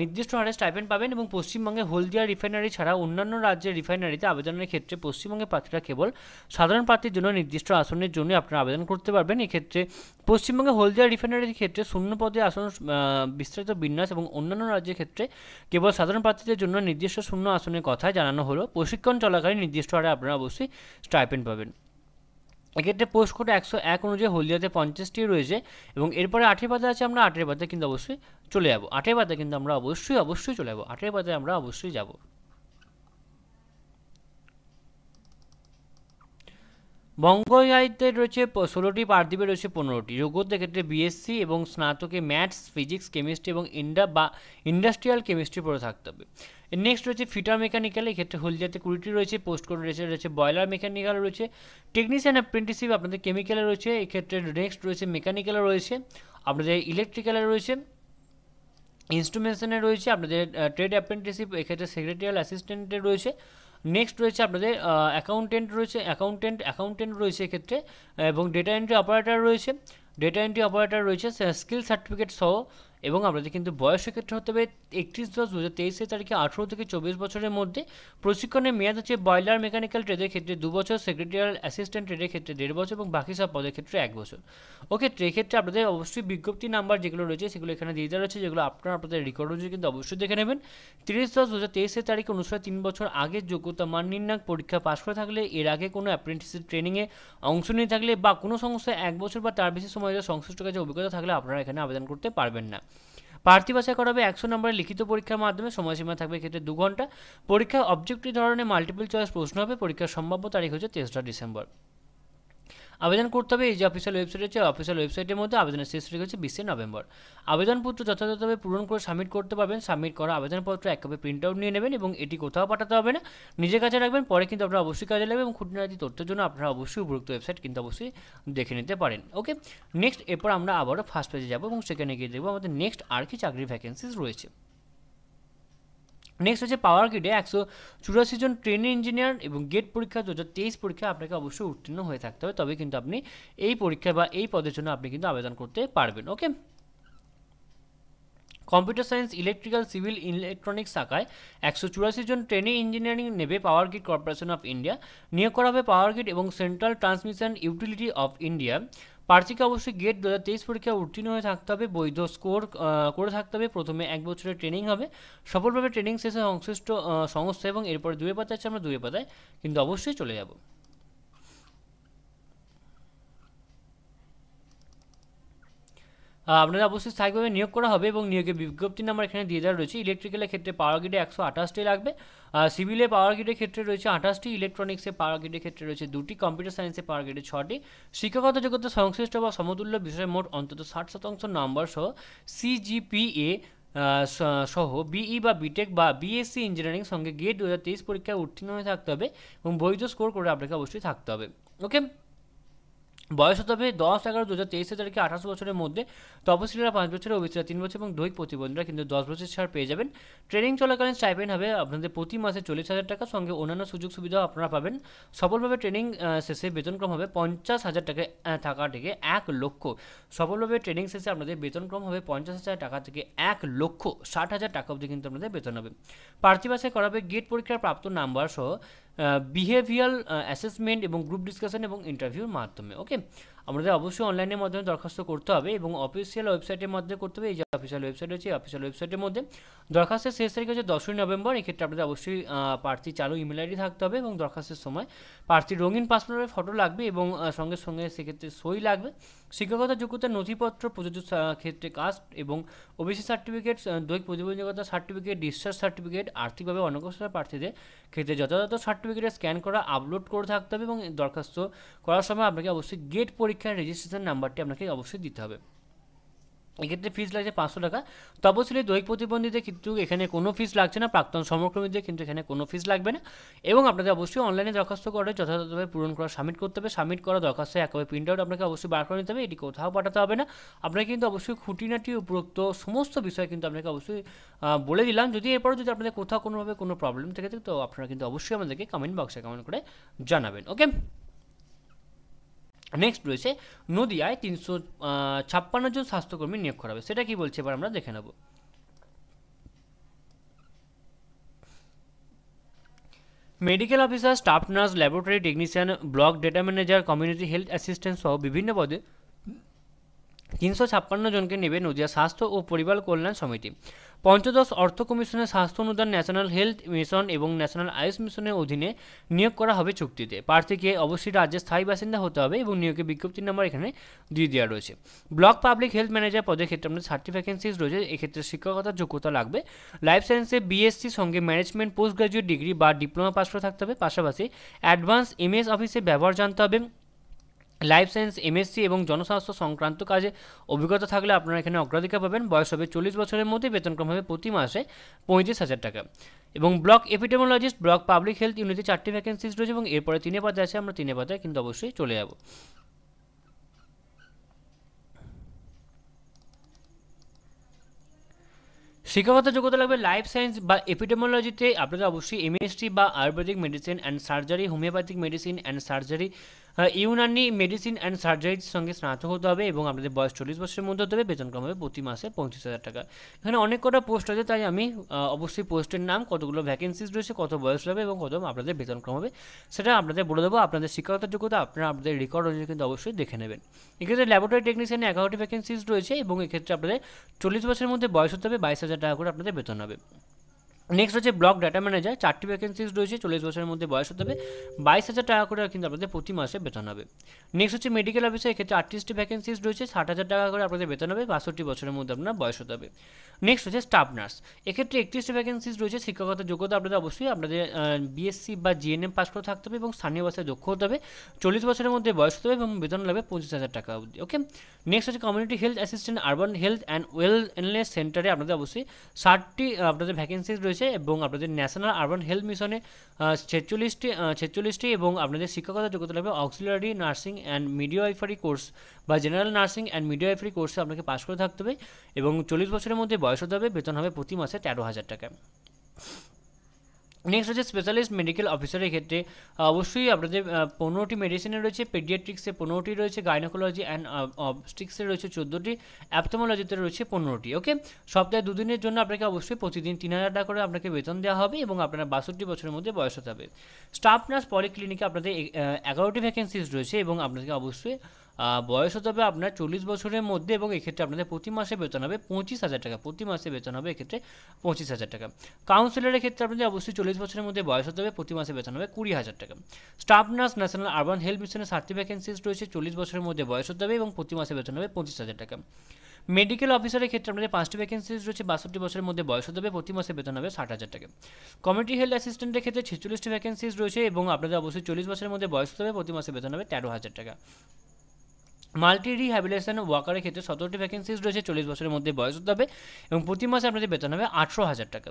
নির্দিষ্ট হারে স্টাইপেন্ড পাবেন এবং পশ্চিমবঙ্গে হলদিয়া রিফাইনারি ছাড়া অন্যান্য রাজ্যের রিফাইনারিতে আবেদনের ক্ষেত্রে পশ্চিমবঙ্গের প্রার্থীরা কেবল সাধারণ প্রার্থীর জন্য নির্দিষ্ট আসনের জন্য আপনারা আবেদন করতে পারবেন। এক্ষেত্রে পশ্চিমবঙ্গে হলদিয়া রিফাইনারির ক্ষেত্রে শূন্য পদে আসন বিস্তারিত বিন্যাস এবং অন্যান্য রাজ্যের ক্ষেত্রে কেবল সাধারণ প্রার্থীদের জন্য নির্দিষ্ট শূন্য আসনের কথা জানানো হলো। প্রশিক্ষণ চলাকালীন নির্দিষ্ট হারে আপনারা অবশ্যই স্টাইপেন্ড পাবেন। এক্ষেত্রে পোস্ট কোড একশো এক অনুযায়ী হলদিয়াতে পঞ্চাশটি রয়েছে এবং এরপরে আঠের পাতে আছে আমরা আঠের পাতে কিন্তু অবশ্যই চলে যাব। আঠের পাতে কিন্তু আমরা অবশ্যই অবশ্যই চলে যাব। আঠের পাতে আমরা অবশ্যই যাব। বঙ্গয়াইতে রয়েছে ষোলোটি, পার্থিবে রয়েছে পনেরোটি। যোগ্যতার ক্ষেত্রে বিএসসি এবং স্নাতকে ম্যাথস ফিজিক্স কেমিস্ট্রি এবং ইন্ডা বা ইন্ডাস্ট্রিয়াল কেমিস্ট্রি পড়ে থাকতে হবে। নেক্সট রয়েছে ফিটার মেকানিক্যাল এক্ষেত্রে হলদিয়াতে কুড়িটি রয়েছে পোস্ট কোড রয়েছে রয়েছে বয়লার মেকানিক্যাল রয়েছে টেকনিশিয়ান অ্যাপ্রেন্টিসিপ আপনাদের কেমিক্যালে রয়েছে এক্ষেত্রে নেক্সট রয়েছে মেকানিক্যালে রয়েছে, আপনাদের ইলেকট্রিক্যালে রয়েছে ইনস্ট্রুমেন্টেশনে রয়েছে, আপনাদের ট্রেড অ্যাপ্রেন্টিসিপ এক্ষেত্রে সেক্রেটারিয়াল অ্যাসিস্ট্যান্টে রয়েছে নেক্সট রয়েছে আপনাদের অ্যাকাউন্টেন্ট রয়েছে অ্যাকাউন্টেন্ট অ্যাকাউন্টেন্ট রয়েছে এক্ষেত্রে এবং ডেটা এন্ট্রি অপারেটর রয়েছে ডেটা এন্ট্রি অপারেটর রয়েছে স্কিল সার্টিফিকেট সহ এবং আপনাদের কিন্তু বয়সের ক্ষেত্রে হতে হবে একত্রিশ দশ দু হাজার তেইশের তারিখে আঠেরো থেকে চব্বিশ বছরের মধ্যে প্রশিক্ষণের মেয়াদ হচ্ছে বয়লার মেকানিক্যাল ট্রেডের ক্ষেত্রে দু বছর সেক্রেটারিয়াল অ্যাসিস্ট্যান্ট ট্রেডের ক্ষেত্রে দেড় বছর এবং বাকি সব পদের ক্ষেত্রে এক বছর। ওকে এক্ষেত্রে আপনাদের অবশ্যই বিজ্ঞপ্তি নাম্বার যেগুলো রয়েছে সেগুলো এখানে দিয়ে দেওয়া রয়েছে, যেগুলো আপনারা আপনাদের রেকর্ড অনুযায়ী কিন্তু অবশ্যই দেখে নেবেন। তিরিশ দশ দু হাজার তেইশের তারিখে অনুসারে তিন বছর আগে যোগ্যতা মান নির্ণায়ক পরীক্ষা পাশ করে থাকলে, এর আগে কোনো অ্যাপ্রেন্টিসের ট্রেনিংয়ে অংশ নিয়ে থাকলে বা কোনো সংস্থায় এক বছর বা তার বেশি সময় সংশ্লিষ্ট কাজে অভিজ্ঞতা থাকলে আপনারা এখানে আবেদন করতে পারবেন না। প্রার্থী বাছাই করা হবে একশো নম্বরের লিখিত পরীক্ষার মাধ্যমে, সময়সীমা থাকবে ক্ষেত্রে দু ঘণ্টা। পরীক্ষা অবজেক্টিভ ধরনের মাল্টিপল চয়েস প্রশ্ন হবে, পরীক্ষার সম্ভাব্য তারিখ হচ্ছে তেসরা ডিসেম্বর। আবেদন করতে হবে। এই যে অফিসিয়াল ওয়েবসাইট আছে অফিসিয়াল ওয়েবসাইটের মধ্যে আবেদনের শেষ তারিখ হচ্ছে বিশে নভেম্বর। আবেদনপত্র যথাযথভাবে পূরণ করে সাবমিট করতে পারবেন। সাবমিট করা আবেদনপত্র এক কপি প্রিন্ট আউট নিয়ে নেবেন এবং এটি কোথাও পাঠাতে হবে না। নিজের কাছে রাখবেন, পরে কিন্তু আপনারা অবশ্যই কাজে লাগবে এবং খুঁটিনাটি তথ্যের জন্য আপনারা অবশ্যই উপযুক্ত ওয়েবসাইট কিন্তু অবশ্যই দেখে নিতে পারেন। ওকে নেক্সট এরপর আমরা আবারও ফার্স্ট পেজে যাব এবং সেখানে গিয়ে দেখব আমাদের নেক্সট আর কি চাকরির ভ্যাকেন্সিস রয়েছে। নেক্সট হচ্ছে পাওয়ার গ্রিডে একশো চুরাশি জন ট্রেনিং ইঞ্জিনিয়ার এবং গেট পরীক্ষা দু হাজার তেইশ পরীক্ষা আপনাকে অবশ্যই উত্তীর্ণ হয়ে থাকতে হবে। তবে কিন্তু আপনি এই পরীক্ষা বা এই পদের জন্য আপনি কিন্তু আবেদন করতে পারবেন okay computer science electrical civil electronics শাখায় একশো চুরাশি জন ট্রেনিং ইঞ্জিনিয়ারিং নেবে power grid corporation of India নিয়োগ করা হবে পাওয়ার গ্রিড এবং central transmission utility of India প্রার্থীকে অবশ্যই গেট দু হাজার তেইশ পরীক্ষায় উত্তীর্ণ হয়ে থাকতে হবে, বৈধ স্কোর করে থাকতে হবে। প্রথমে এক বছরের ট্রেনিং হবে। সফলভাবে ট্রেনিং শেষে সংশ্লিষ্ট সংস্থা এবং এরপরে দুয়ে পাতায় আমরা দুয়ে পাতায় কিন্তু অবশ্যই চলে যাব। আপনাদের অবশ্যই স্থায়ীভাবে নিয়োগ করা হবে এবং নিয়োগের বিজ্ঞপ্তি নাম্বার এখানে দিয়ে দেওয়া রয়েছে। ইলেকট্রিক্যালের ক্ষেত্রে পাওয়ার গ্রিডে একশো আঠাশটি লাগবে। সিভিলে পাওয়ার গ্রিডের ক্ষেত্রে রয়েছে আঠাশটি ইলেকট্রনিক্সে পাওয়ার গ্রিডের ক্ষেত্রে রয়েছে দুটি কম্পিউটার সায়েন্সে পাওয়ার গ্রিডে ছটি। শিক্ষাগত যোগ্যতা সংশ্লিষ্ট বা সমতুল্য বিষয়ে মোট অন্তত ষাট শতাংশ নম্বর সহ সিজিপিএ সহ বিই বা বিটেক বা বিএসসি ইঞ্জিনিয়ারিং সঙ্গে গেট দু হাজার তেইশ পরীক্ষায় উত্তীর্ণ হয়ে থাকতে হবে এবং বৈধ স্কোর করে আপনাকে অবশ্যই থাকতে হবে। ওকে বয়স হতে হবে দশ এগারো দু হাজার তেইশে তারিখে আঠাশ বছরের মধ্যে তপশিলীরা পাঁচ বছরের ওবিসিরা তিন বছর এবং দৈহিক প্রতিবন্ধীরা কিন্তু দশ বছর ছাড় পেয়ে যাবেন। ট্রেনিং চলাকালীন স্টাইপেন্ড হবে আপনাদের প্রতি মাসে চল্লিশ হাজার টাকা, সঙ্গে অন্যান্য সুযোগ সুবিধাও আপনারা পাবেন। সফলভাবে ট্রেনিং শেষে বেতনক্রম হবে পঞ্চাশ হাজার টাকা থাকা থেকে এক লক্ষ। সফলভাবে ট্রেনিং শেষে আপনাদের বেতনক্রম হবে পঞ্চাশ হাজার টাকা থেকে এক লক্ষ ষাট হাজার টাকা অবধি কিন্তু আপনাদের বেতন হবে। প্রার্থী বাছাই করাবে গেট পরীক্ষার প্রাপ্ত নাম্বার সহ বিহেভিয়ার অ্যাসেসমেন্ট এবং গ্রুপ ডিসকাশন এবং ইন্টারভিউর মাধ্যমে ওকে আমাদের অবশ্যই অনলাইনের মাধ্যমে দরখাস্ত করতে হবে এবং অফিসিয়াল ওয়েবসাইটের মাধ্যমে করতে হবে। এই যে অফিসিয়াল ওয়েবসাইট রয়েছে অফিসিয়াল ওয়েবসাইটের মধ্যে দরখাস্তের শেষ তারিখ হচ্ছে দশই নভেম্বর। এক্ষেত্রে আপনাদের অবশ্যই প্রার্থী চালু ইমেল আইডি থাকতে হবে এবং দরখাস্তের সময় প্রার্থীর রঙিন পাসপোর্টের ফটো লাগবে এবং সঙ্গে সঙ্গে সেক্ষেত্রে সই লাগবে। শিক্ষকতা যোগ্যতার নথিপত্র, প্রযোজ্য ক্ষেত্রে কাস্ট এবং ওবিসি সার্টিফিকেট দৈহিক প্রতিবন্ধকতা সার্টিফিকেট ডিসচার্জ সার্টিফিকেট আর্থিকভাবে অনগ্রসর প্রার্থীদের ক্ষেত্রে যথাযথ সার্টিফিকেটে স্ক্যান করা আপলোড করে থাকতে হবে এবং দরখাস্ত করার সময় আপনাকে অবশ্যই গেট পরীক্ষার রেজিস্ট্রেশন নাম্বারটি আপনাকে অবশ্যই দিতে হবে। এক্ষেত্রে ফিস লাগছে পাঁচশো টাকা। তপশিলি দৈহিক প্রতিবন্ধীদের কিন্তু এখানে কোনো ফিস লাগছে না, প্রাক্তন সমক্রমীদের কিন্তু এখানে কোনো ফিস লাগবে না এবং আপনাদের অবশ্যই অনলাইনে দরখাস্ত করে, যথাযথভাবে পূরণ করা সাবমিট করতে হবে। সাবমিট করা দরখাস্তে একেবারে প্রিন্ট আউট আপনাকে অবশ্যই বার করে নিতে হবে। এটি কোথাও পাঠাতে হবে না। আপনাকে কিন্তু অবশ্যই খুঁটিনাটি উপরোক্ত সমস্ত বিষয় কিন্তু আপনাকে অবশ্যই বলে দিলাম। যদি এরপরও যদি আপনাদের কোথাও কোনোভাবে কোনো প্রবলেম থেকে থাকে তো আপনারা কিন্তু অবশ্যই আমাদেরকে কমেন্ট বক্সে কমেন্ট করে জানাবেন। ওকে নেক্সট রয়েছে, নদিয়ায় তিনশো ছাপ্পান্ন জন স্বাস্থ্যকর্মী নিয়োগ করা হবে। সেটা কি বলছে এবার আমরা দেখে নেব। Medical officer staff nurse laboratory technician block data manager community health assistant সহ বিভিন্ন পদে তিনশো ছাপ্পান্ন জনকে নেবে নদিয়া স্বাস্থ্য ও পরিবার কল্যাণ সমিতি। পঞ্চদশ অর্থ কমিশনের স্বাস্থ্য অনুদান ন্যাশনাল হেলথ মিশন এবং ন্যাশনাল আয়ুষ মিশনের অধীনে নিয়োগ করা হবে চুক্তিতে। প্রার্থীকে অবশ্যই রাজ্যের স্থায়ী বাসিন্দা হতে হবে এবং নিয়োগের বিজ্ঞপ্তির নাম্বার এখানে দিয়ে দেওয়া রয়েছে। ব্লক পাবলিক হেলথ ম্যানেজার পদের ক্ষেত্রে আমাদের থার্টি ভ্যাকেন্সিজ রয়েছে। এক্ষেত্রে শিক্ষকতার যোগ্যতা লাগবে। লাইফ সায়েন্সে বিএসসি সঙ্গে ম্যানেজমেন্ট, পোস্ট গ্রাজুয়েট ডিগ্রি বা ডিপ্লোমা পাস করে থাকতে হবে। পাশাপাশি অ্যাডভান্স এমএস অফিসে ব্যবহার জানতে হবে। লাইফ সায়েন্স এমএসসি এবং জনস্বাস্থ্য সংক্রান্ত কাজে অভিজ্ঞতা থাকলে আপনারা এখানে অগ্রাধিকার পাবেন। বয়স হবে চল্লিশ বছরের মধ্যে বেতনক্রম হবে প্রতি মাসে পঁয়ত্রিশ হাজার টাকা। এবং block epidemiologist, block public health ইউনিটে চারটি ভ্যাকেন্সিজ রয়েছে এবং এরপরে তিনে পাতে আছে, আমরা তিনে পাতায় কিন্তু অবশ্যই চলে যাব। শিক্ষাগত যোগ্যতা লাগবে লাইফ সায়েন্স বা এপিডেমোলজিতে আপনাদের অবশ্যই এমএসটি বা Ayurvedic medicine and surgery homeopathic medicine and surgery Unani medicine and সার্জারির সঙ্গে স্নাতক হতে হবে এবং আপনাদের বয়স চল্লিশ বছরের মধ্যে হতে হবে বেতনক্রম হবে প্রতি মাসে পঁচিশ হাজার টাকা। এখানে অনেক কটা পোস্ট আছে, তাই আমি অবশ্যই পোস্টের নাম, কতগুলো ভ্যাকেন্সিজ রয়েছে, কত বয়স লাগবে এবং কত আপনাদের বেতনক্রম হবে, সেটা আপনাদের বলে দেবো। আপনাদের শিক্ষকতার যোগ্যতা, আপনারা আপনাদের রেকর্ড অনুযায়ী কিন্তু অবশ্যই দেখে নেবেন। এক্ষেত্রে ল্যাবরেটরি টেকনিশিয়ানে এগারোটি ভ্যাকেন্সিজ রয়েছে এবং এক্ষেত্রে আপনাদের চল্লিশ বছরের মধ্যে বয়স হতে হবে, বাইশ হাজার টাকা করে আপনাদের বেতন হবে। নেক্সট হচ্ছে ব্লক ডাটা ম্যানেজার চারটি ভ্যাকেন্সিজ রয়েছে, চল্লিশ বছরের মধ্যে বয়স হতে হবে। বাইশ হাজার টাকা করে কিন্তু আপনাদের প্রতি মাসে বেতন হবে। নেক্সট হচ্ছে মেডিকেল অফিসে এক্ষেত্রে আটত্রিশটি ভ্যাকেন্সিজ রয়েছে, ষাট হাজার টাকা করে আপনাদের বেতন হবে, বাষট্টি বছরের মধ্যে আপনার বয়স হতে হবে। নেক্সট হচ্ছে স্টাফ নার্স এক্ষেত্রে একত্রিশটি ভ্যাকেন্সিজ রয়েছে শিক্ষকতা যোগ্যতা আপনাদের অবশ্যই আপনাদের বিএসসি বা জিএনএম পাস করে থাকতে হবে এবং স্থানীয় ভাষায় দক্ষ হতে হবে। চল্লিশ বছরের মধ্যে বয়স হতে হবে এবং বেতন লাগবে পঁচিশ হাজার টাকা অবধি ওকে নেক্সট হচ্ছে community health assistant urban health and well wellness সেন্টারে আপনাদের অবশ্যই ষাটটি আপনাদের ভ্যাকেন্সিজ রয়েছে এবং আপনাদের ন্যাশনাল আরবান হেলথ মিশনে ছেচল্লিশটি ছেচল্লিশটি এবং আপনাদের শিক্ষাগত যোগ্যতা লাগবে auxiliary nursing and midwifery course বা জেনারেল নার্সিং অ্যান্ড মিডিওয়াইফারি কোর্সে আপনাকে পাস করে থাকতে হবে এবং চল্লিশ বছরের মধ্যে বয়স হতে হবে, বেতন হবে প্রতি মাসে তেরো হাজার টাকা। নেক্সট হচ্ছে স্পেশালিস্ট মেডিকেল অফিসারের ক্ষেত্রে অবশ্যই আপনাদের পনেরোটি মেডিসিনে রয়েছে পেডিয়াট্রিক্সে পনেরোটি রয়েছে গাইনোকোলজি অ্যান্ড অবস্টিক্সে রয়েছে চোদ্দোটি অ্যাপথোমোলজিতে রয়েছে পনেরোটি ওকে সপ্তাহে দুদিনের জন্য আপনাকে অবশ্যই প্রতিদিন তিন হাজার টাকা করে আপনাকে বেতন দেওয়া হবে এবং আপনার বাষট্টি বছরের মধ্যে বয়স হতে হবে। স্টাফ নার্স পলিক্লিনিকে আপনাদের এগারোটি ভ্যাকেন্সিজ রয়েছে এবং আপনাকে অবশ্যই বয়স হতে হবে আপনার চল্লিশ বছরের মধ্যে এবং এক্ষেত্রে আপনাদের প্রতি মাসে বেতন হবে পঁচিশ হাজার টাকা। প্রতি মাসে বেতন হবে এক্ষেত্রে পঁচিশ হাজার টাকা। কাউন্সিলরের ক্ষেত্রে আপনাদের অবশ্যই চল্লিশ বছরের মধ্যে বয়স হতে হবে, প্রতি মাসে বেতন হবে কুড়ি হাজার টাকা। Staff nurse national urban health মিশনের ষাটটি ভ্যাকেন্সিজ রয়েছে, চল্লিশ বছরের মধ্যে বয়স হতে হবে এবং প্রতি মাসে বেতন হবে পঁচিশ হাজার টাকা। মেডিকেল অফিসারের ক্ষেত্রে আপনাদের পাঁচটি ভ্যাকেন্সিজ রয়েছে, বাষট্টি বছরের মধ্যে বয়স হতে হবে, প্রতি মাসে বেতন হবে ষাট হাজার টাকা। কমিউনিটি হেলথ অ্যাসিস্ট্যান্টের ক্ষেত্রে ছেচল্লিশটি ভ্যাকেন্সিজ রয়েছে এবং আপনাদের অবশ্যই চল্লিশ বছরের মধ্যে বয়স হতে হবে, প্রতি মাসে বেতন হবে তেরো হাজার টাকা। মাল্টি রিহ্যাবিলেশন ওয়াকারের ক্ষেত্রে সতেরোটি ভ্যাকেন্সিজ রয়েছে, চল্লিশ বছরের মধ্যে বয়স হতে হবে এবং প্রতি মাসে আপনাদের বেতন হবে আঠেরো হাজার টাকা।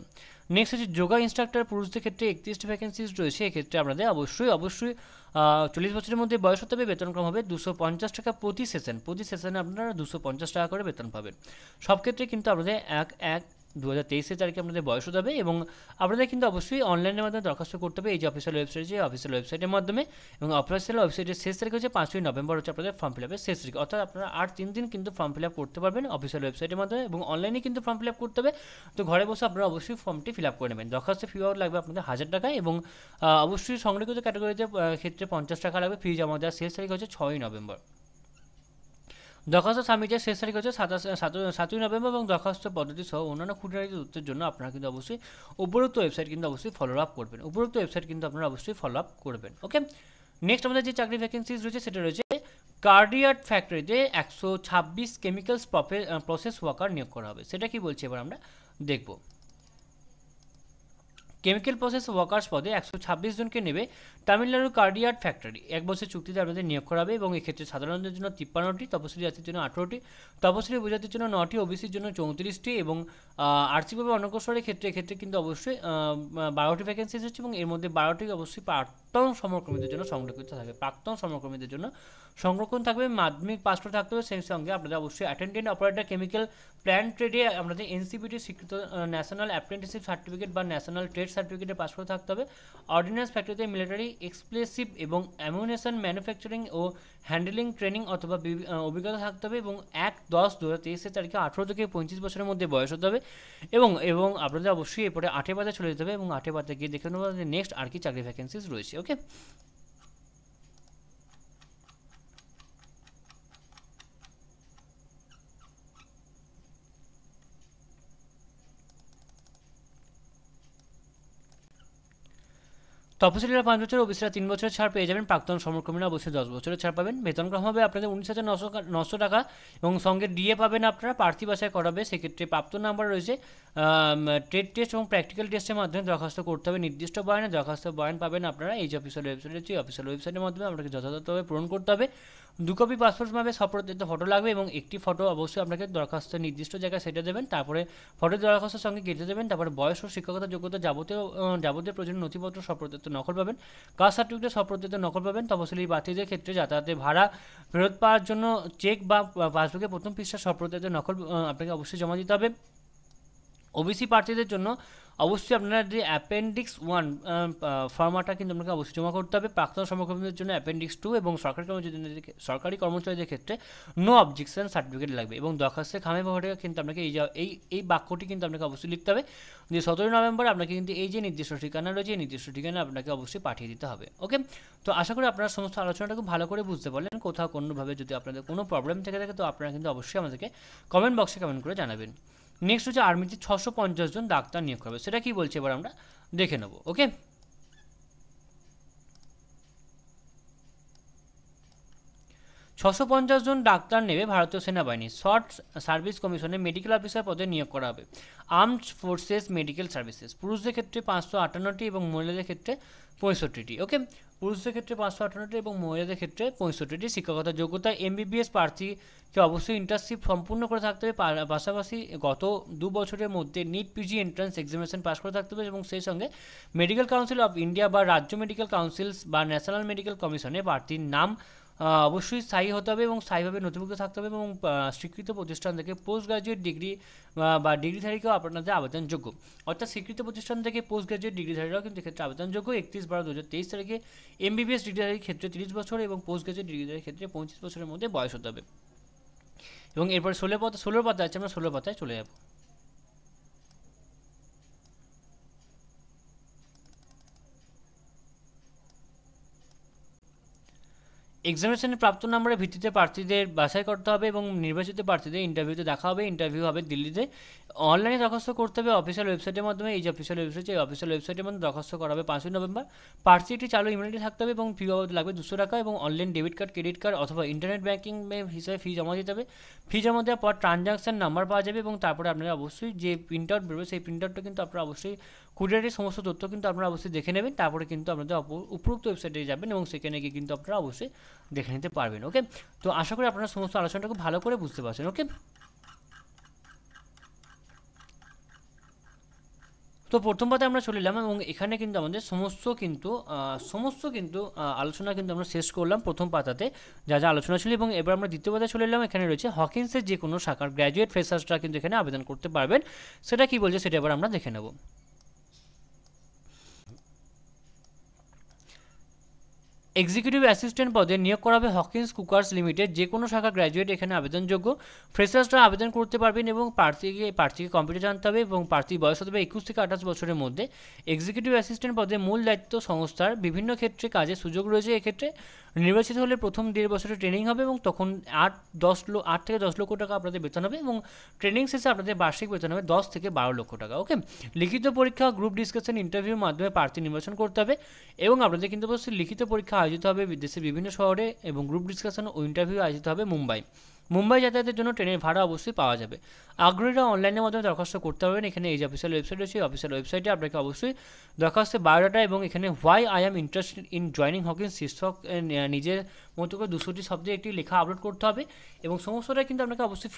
নেক্সট হচ্ছে যোগা ইনস্ট্রাক্টর পুরুষদের ক্ষেত্রে একত্রিশটি ভ্যাকেন্সিজ রয়েছে, এক্ষেত্রে আপনাদের অবশ্যই অবশ্যই চল্লিশ বছরের মধ্যে বয়স হতে হবে বেতনক্রম হবে দুশো পঞ্চাশ টাকা প্রতি সেশন প্রতি সেশনে আপনারা দুশো পঞ্চাশ টাকা করে বেতন পাবেন। সব ক্ষেত্রে কিন্তু আপনাদের এক এক দু হাজার তেইশের তারিখে আপনাদের বয়স হতে হবে এবং আপনাদের কিন্তু অবশ্যই অনলাইনের মাধ্যমে দরখাস্ত করতে হবে। এই যে অফিসিয়াল ওয়েবসাইট যে অফিসিয়াল ওয়েবসাইটের মাধ্যমে এবং অফিসিয়াল ওয়েবসাইটের শেষ তারিখ হচ্ছে পাঁচই নভেম্বর হচ্ছে আপনাদের ফর্ম ফিল আপের শেষ তারিখ। অর্থাৎ আপনারা আর তিন দিন কিন্তু ফর্ম ফিল আপ করতে পারবেন অফিসিয়াল ওয়েবসাইটের মাধ্যমে এবং অনলাইনে কিন্তু ফর্ম ফিল আপ করতে হবে। তো ঘরে বসে আপনারা অবশ্যই ফর্মটি ফিল আপ করে নেবেন। দরখাস্ত ফি লাগবে আপনাদের হাজার টাকা এবং অবশ্যই সংরক্ষিত ক্যাটাগরিতে ক্ষেত্রে পঞ্চাশ টাকা লাগবে। ফি জমা দেওয়ার শেষ তারিখ হচ্ছে ছয়ই নভেম্বর। দরখাস্ত সাবমিটের শেষ তারিখ হচ্ছে সাতাশ সাতই নভেম্বর এবং দরখাস্ত পদ্ধতি সহ অন্যান্য খুঁটিনাটি তথ্যের জন্য আপনারা কিন্তু অবশ্যই উপরোক্ত ওয়েবসাইট কিন্তু অবশ্যই ফলো আপ করবেন। উপরোক্ত ওয়েবসাইট কিন্তু আপনারা অবশ্যই ফলো আপ করবেন ওকে নেক্সট আমাদের যে চাকরি ভ্যাকেন্সিজ রয়েছে সেটা রয়েছে কার্ডিয়ার্ট ফ্যাক্টরিতে একশো ছাব্বিশ কেমিক্যালস প্রসেস ওয়ার্কার নিয়োগ করা হবে। সেটা কি বলছি এবার আমরা? দেখব। কেমিক্যাল প্রসেস ওয়ার্কার্স পদে একশো ছাব্বিশ জনকে নেবে তামিলনাড়ু কার্ডিয়ার্ট ফ্যাক্টরি। এক বছর চুক্তিতে আপনাদের নিয়োগ করা হবে এবং এক্ষেত্রে সাধারণদের জন্য তিপ্পান্নটি, তপশিলি জাতির জন্য আঠেরোটি, তপশিলি উপজাতির জন্য নটি, ওবিসির জন্য চৌত্রিশটি এবং আর্থিকভাবে অনগ্রসরের ক্ষেত্রে, এক্ষেত্রে কিন্তু অবশ্যই বারোটি ভ্যাকেন্সি হচ্ছে এবং এর মধ্যে বারোটি অবশ্যই প্রাক্তন সমরকর্মীদের জন্য সংরক্ষিত থাকবে। প্রাক্তন সমরকর্মীদের জন্য সংরক্ষণ থাকবে, মাধ্যমিক পাসপোর্ট থাকতে হবে, সেই সঙ্গে আপনাদের অবশ্যই অ্যাটেন্ডেন্ট অপারেটর কেমিক্যাল প্ল্যান্ট ট্রেডে আপনাদের এনসিপিটি স্বীকৃত ন্যাশনাল অ্যাপ্রেন্টিসিপ সার্টিফিকেট বা ন্যাশনাল ট্রেড সার্টিফিকেটের পাসপোর্ট থাকতে হবে। অর্ডিন্যান্স ফ্যাক্টরিতে মিলিটারি এক্সপ্লেসিভ এবং অ্যামিউনেশন ম্যানুফ্যাকচারিং ও হ্যান্ডেলিং ট্রেনিং অথবা অভিজ্ঞতা থাকতে হবে এবং এক দশ দু হাজার তেইশের তারিখে আঠেরো থেকে পঁয়ত্রিশ বছরের মধ্যে বয়স হতে হবে এবং এবং আপনাদের অবশ্যই এরপরে আটে পাতে চলে যেতে হবে এবং আটে পাতে গিয়ে দেখে নেব নেক্সট আর কি চাকরি ভ্যাকেন্সিস রয়েছে ওকে তপশিলীরা পাঁচ বছর অফিসরা তিন বছরের ছাড় পেয়ে যাবেন প্রাক্তন সমরকর্মীরা। অবশ্যই দশ বছরের ছাড় পাবেন। বেতনক্রম হবে আপনাদের উনিশ হাজার নশো নশো টাকা এবং সঙ্গে ডিএ পাবেন আপনারা। প্রার্থী বাসায় করাবে সেক্ষেত্রে প্রাপ্ত নাম্বার রয়েছে ট্রেড টেস্ট এবং প্র্যাকটিক্যাল টেস্টের মাধ্যমে দরখাস্ত করতে হবে। নির্দিষ্ট বয়ানে দরখাস্ত বয়ান পাবেন আপনারা। এই যে অফিসিয়াল ওয়েবসাইট রয়েছে অফিসিয়াল ওয়েবসাইটের মাধ্যমে আপনাকে যথাযথভাবে পূরণ করতে হবে। দু কপি পাসপোর্ট পাবে সপ্রতিত ফটো লাগবে এবং একটি ফটো অবশ্যই আপনাকে দরখাস্ত নির্দিষ্ট জায়গায় সেটা দেবেন। তারপরে ফটো দরখাস্তের সঙ্গে কেটে দেবেন। তারপরে বয়স ও শিক্ষকতা যোগ্যতা যাবতীয় যাবতীয় প্রয়োজনীয় নথিপত্র সপ্রতিত নকল পাবেন। কাস্ট সার্টিফিকেট সপ্রতিত নকল পাবেন। তপশিলি প্রার্থীদের ক্ষেত্রে যাতায়াতের ভাড়া ফেরত পাওয়ার জন্য চেক বা পাসবুকের প্রথম পৃষ্ঠা সপ্রতিত নকল আপনাকে অবশ্যই জমা দিতে হবে। ওবিসি প্রার্থীদের জন্য অবশ্যই আপনারা যে অ্যাপেন্ডিক্স ওয়ান ফর্মাটা কিন্তু আপনাকে অবশ্যই জমা করতে হবে। প্রাক্তন সমকর্মীদের জন্য অ্যাপেন্ডিক্স টু এবং সরকারি কর্মচারীদের সরকারি কর্মচারীদের ক্ষেত্রে নো অবজেকশন সার্টিফিকেট লাগবে এবং দরখাস্তের খামে ব্যবহারে কিন্তু আপনাকে এই এই এই বাক্যটি কিন্তু আপনাকে অবশ্যই লিখতে হবে। যে সতেরোই নভেম্বর আপনাকে কিন্তু এই যে নির্দিষ্ট ঠিকানা রয়েছে, এই নির্দিষ্ট ঠিকানা আপনাকে অবশ্যই পাঠিয়ে দিতে হবে। ওকে তো আশা করি আপনারা সমস্ত আলোচনাটা খুব ভালো করে বুঝতে পারলেন। কোথাও কোনোভাবে যদি আপনাদের কোনো প্রবলেম থেকে থাকে, তো আপনারা কিন্তু অবশ্যই আমাদেরকে কমেন্ট বক্সে কমেন্ট করে জানাবেন। নেক্সট হচ্ছে আর্মিতে ছশো জন ডাক্তার নিয়োগ করবে সেটা কি বলছে এবার আমরা? দেখে নেব ওকে ছশো পঞ্চাশ জন ডাক্তার নেবে ভারতীয় সেনাবাহিনী। শর্ট সার্ভিস কমিশনে মেডিকেল অফিসার পদে নিয়োগ করা হবে। Armed forces medical services. পুরুষদের ক্ষেত্রে পাঁচশো আটান্নটি এবং মহিলাদের ক্ষেত্রে পঁয়ষট্টিটি, ওকে? পুরুষদের ক্ষেত্রে পাঁচশো আটান্নটি এবং মহিলাদের ক্ষেত্রে পঁয়ষট্টিটি শিক্ষকতা যোগ্যতা। এমবিবিএস প্রার্থীকে অবশ্যই ইন্টার্নশিপ সম্পূর্ণ করে থাকতে হবে। পাশাপাশি গত দু বছরের মধ্যে NEET PG entrance examination pass করে থাকতে হবে এবং সেই সঙ্গে মেডিকেল কাউন্সিল অফ ইন্ডিয়া বা রাজ্য মেডিকেল কাউন্সিলস বা ন্যাশনাল মেডিকেল কমিশনে প্রার্থীর নাম অবশ্যই স্থায়ী হতে হবে এবং স্থায়ীভাবে নথিভুক্ত থাকতে হবে এবং স্বীকৃত প্রতিষ্ঠান থেকে পোস্ট গ্রাজুয়েট ডিগ্রি বা ডিগ্রিধারীকেও আপনাদের আবেদনযোগ্য। অর্থাৎ স্বীকৃত প্রতিষ্ঠান থেকে পোস্ট গ্রাজুয়েট ডিগ্রিধারীরাও কিন্তু এক্ষেত্রে আবেদনযোগ্য। একত্রিশ বারো দু হাজার তেইশ তারিখে এমবিবিএস ডিগ্রিধারীর ক্ষেত্রে তিরিশ বছর এবং পোস্ট গ্রাজুয়েট ডিগ্রিধারীর ক্ষেত্রে পঁচিশ বছরের মধ্যে বয়স হতে হবে। এবং এরপরে ষোলো পাতা ষোলোর পাতা আছে, আমরা ষোলো পাতায় চলে যাব। এক্সামিনেশনের প্রাপ্ত নম্বরের ভিত্তিতে প্রার্থীদের বাছাই করতে হবে এবং নির্বাচিত প্রার্থীদের ইন্টারভিউতে দেখা হবে। ইন্টারভিউ হবে দিল্লিতে। অনলাইনে দরখাস্ত করতে হবে অফিসিয়াল ওয়েবসাইটের মাধ্যমে। এই যে অফিসিয়াল ওয়েবসাইট এই অফিসিয়াল ওয়েবসাইটের মাধ্যমে দরখাস্ত করা হবে পাঁচই নভেম্বর। প্রার্থীটি চালু ইমেলটি থাকতে হবে এবং ফি বাবদ লাগবে দুশো টাকা এবং online debit card credit card অথবা ইন্টারনেট ব্যাঙ্কিং হিসাবে ফি জমা দিতে হবে। ফি জমা দেওয়ার পর ট্রানজাকশান নাম্বার পাওয়া যাবে এবং তারপরে আপনারা অবশ্যই যে প্রিন্ট আউট বেরোবে সেই প্রিন্ট আউটটা কিন্তু আপনারা অবশ্যই কুরিয়ারের সমস্ত তথ্য কিন্তু আপনারা অবশ্যই দেখে নেবেন, তারপরে কিন্তু আপনাদের উপরোক্ত ওয়েবসাইটে যাবেন এবং সেখানে গিয়ে কিন্তু আপনারা অবশ্যই দেখে নিতে পারবেন ওকে তো আশা করি আপনারা সমস্ত আলোচনাটা খুব ভালো করে বুঝতে পারছেন ওকে তো প্রথম পাতে আমরা চলে এলাম এবং এখানে কিন্তু আমাদের সমস্ত কিন্তু সমস্ত কিন্তু আলোচনা কিন্তু আমরা শেষ করলাম প্রথম পাতাতে, যা যা আলোচনা ছিল এবং এবার আমরা দ্বিতীয় পাতায় চলে এলাম, এখানে রয়েছে হকিন্সের যে কোনো শাখার গ্র্যাজুয়েট ফ্রেশার্সরা কিন্তু এখানে আবেদন করতে পারবেন, সেটা কি বলছে সেটা এবার আমরা দেখে নেব। এক্সিকিউটিভ অ্যাসিস্ট্যান্ট পদে নিয়োগ করা হবে হকিন্স কুকার্স লিমিটেড যে কোনো শাখা গ্র্যাজুয়েট এখানে আবেদনযোগ্য। ফ্রেশার্সরা আবেদন করতে পারবেন এবং প্রার্থীকে প্রার্থীকে কম্পিউটার জানতে হবে এবং প্রার্থীর বয়স হতে হবে একুশ থেকে আঠাশ বছরের মধ্যে। এক্সিকিউটিভ অ্যাসিস্ট্যান্ট পদে মূল দায়িত্ব সংস্থার। বিভিন্ন ক্ষেত্রে কাজের সুযোগ রয়েছে এক্ষেত্রে। নির্বাচিত হলে প্রথম দেড় বছরের ট্রেনিং হবে এবং তখন আট, দশ আট থেকে দশ লক্ষ টাকা আপনাদের বেতন হবে এবং ট্রেনিং শেষে আপনাদের বার্ষিক বেতন হবে দশ থেকে বারো লক্ষ টাকা ওকে লিখিত পরীক্ষা গ্রুপ ডিসকাশন ইন্টারভিউর মাধ্যমে প্রার্থী নির্বাচন করতে হবে এবং আপনাদের কিন্তু লিখিত পরীক্ষা আয়োজিত হবে দেশের বিভিন্ন শহরে এবং গ্রুপ ডিসকাশন ও ইন্টারভিউ আয়োজিত হবে মুম্বাই। মুম্বাই যাতায়াতের জন্য ট্রেনের ভাড়া অবশ্যই পাওয়া যাবে। আগ্রহীরা অনলাইনের মাধ্যমে দরখাস্ত করতে পারবেন। এখানে এই যে অফিসিয়াল ওয়েবসাইট রয়েছে অফিসিয়াল ওয়েবসাইটে আপনাকে অবশ্যই দরখাস্তের বায়োডাটা এবং এখানে why I am interested in joining Hawking শীর্ষক নিজের মতো করে দুশোটি শব্দে একটি লেখা আপলোড করতে হবে এবং সমস্তটা কিন্তু আপনাকে অবশ্যই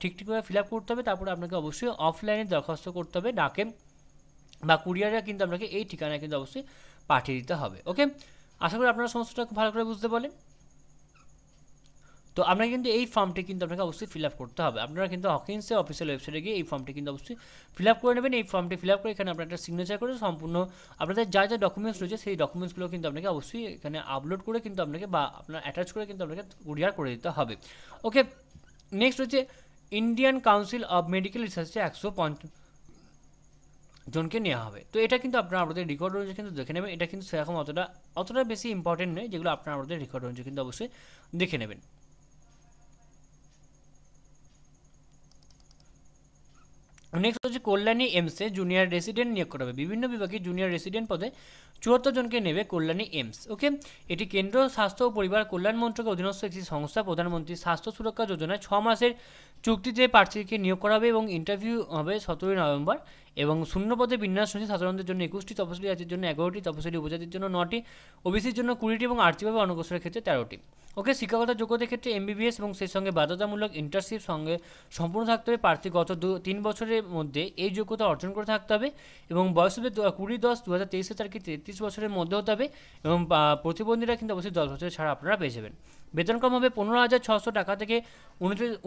ঠিক ঠিকভাবে ফিল আপ করতে হবে। তারপরে আপনাকে অবশ্যই অফলাইনে দরখাস্ত করতে হবে, ডাকে বা কুরিয়ারে কিন্তু আপনাকে এই ঠিকানায় কিন্তু অবশ্যই পাঠিয়ে দিতে হবে। ওকে আশা করি আপনারা সমস্তটা খুব ভালো করে বুঝতে পারলেন। তো আপনাকে কিন্তু এই ফর্মটি কিন্তু আপনাকে অবশ্যই ফিল আপ করতে হবে। আপনারা কিন্তু হকিন্সের অফিসিয়াল ওয়েবসাইটে গিয়ে এই ফর্মটি কিন্তু অবশ্যই ফিল আপ করে নেবেন। এই ফর্মটি ফিল আপ করে এখানে আপনার একটা সিগনেচার করে সম্পূর্ণ আপনাদের যা যা ডকুমেন্টস রয়েছে, সেই ডকুমেন্টসগুলো কিন্তু আপনাকে অবশ্যই এখানে আপলোড করে কিন্তু আপনাকে বা আপনার অ্যাটাচ করে কিন্তু আপনাকে কুরিয়ার করে দিতে হবে। ওকে নেক্সট হচ্ছে ইন্ডিয়ান কাউন্সিল অফ মেডিকেল রিসার্চে একশো পঞ্চাশ জনকে নেওয়া হবে। তো এটা কিন্তু আপনারা আমাদের রেকর্ড রয়েছে কিন্তু দেখে নেবেন। এটা কিন্তু সেরকম অতটা অতটা বেশি ইম্পর্টেন্ট নয় যেগুলো আপনারা আমাদের রেকর্ড রয়েছে কিন্তু অবশ্যই দেখে নেবেন। নেক্সট হচ্ছে কল্যাণী এমসে জুনিয়র রেসিডেন্ট নিয়োগ করা হবে। বিভিন্ন বিভাগে জুনিয়র রেসিডেন্ট পদে চুয়াত্তর জনকে নেবে কল্যাণী এমস ওকে এটি কেন্দ্র স্বাস্থ্য ও পরিবার কল্যাণ মন্ত্রকের অধীনস্থ একটি সংস্থা, প্রধানমন্ত্রী স্বাস্থ্য সুরক্ষা যোজনায় ছ মাসের চুক্তিতে প্রার্থীকে নিয়োগ করা হবে এবং ইন্টারভিউ হবে সতেরোই নভেম্বর। এবং শূন্য পদে বিন্যাস রয়েছে সাধারণদের জন্য একুশটি তপশিলি জাতির জন্য এগারোটি তপশিলি উপজাতির জন্য নটি, ওবিসির জন্য কুড়িটি এবং আর্থিকভাবে অনগ্রসরের ক্ষেত্রে তেরোটি। ওকে শিক্ষাগত যোগ্যতার ক্ষেত্রে এমবিবিএস এবং সেই সঙ্গে বাধ্যতামূলক ইন্টার্নশিপ সঙ্গে সম্পূর্ণ থাকতে হবে। প্রার্থী গত দু, তিন বছরের মধ্যে এই যোগ্যতা অর্জন করে থাকতে হবে এবং বয়স হবে কুড়ি দশ দু হাজার তেইশের তারিখে তেত্রিশ বছরের মধ্যে হতে হবে এবং প্রতিবন্ধীরা কিন্তু অবশ্যই দশ বছরের ছাড়া আপনারা পেয়ে যাবেন। বেতন কম হবে পনেরো হাজার ছশো টাকা থেকে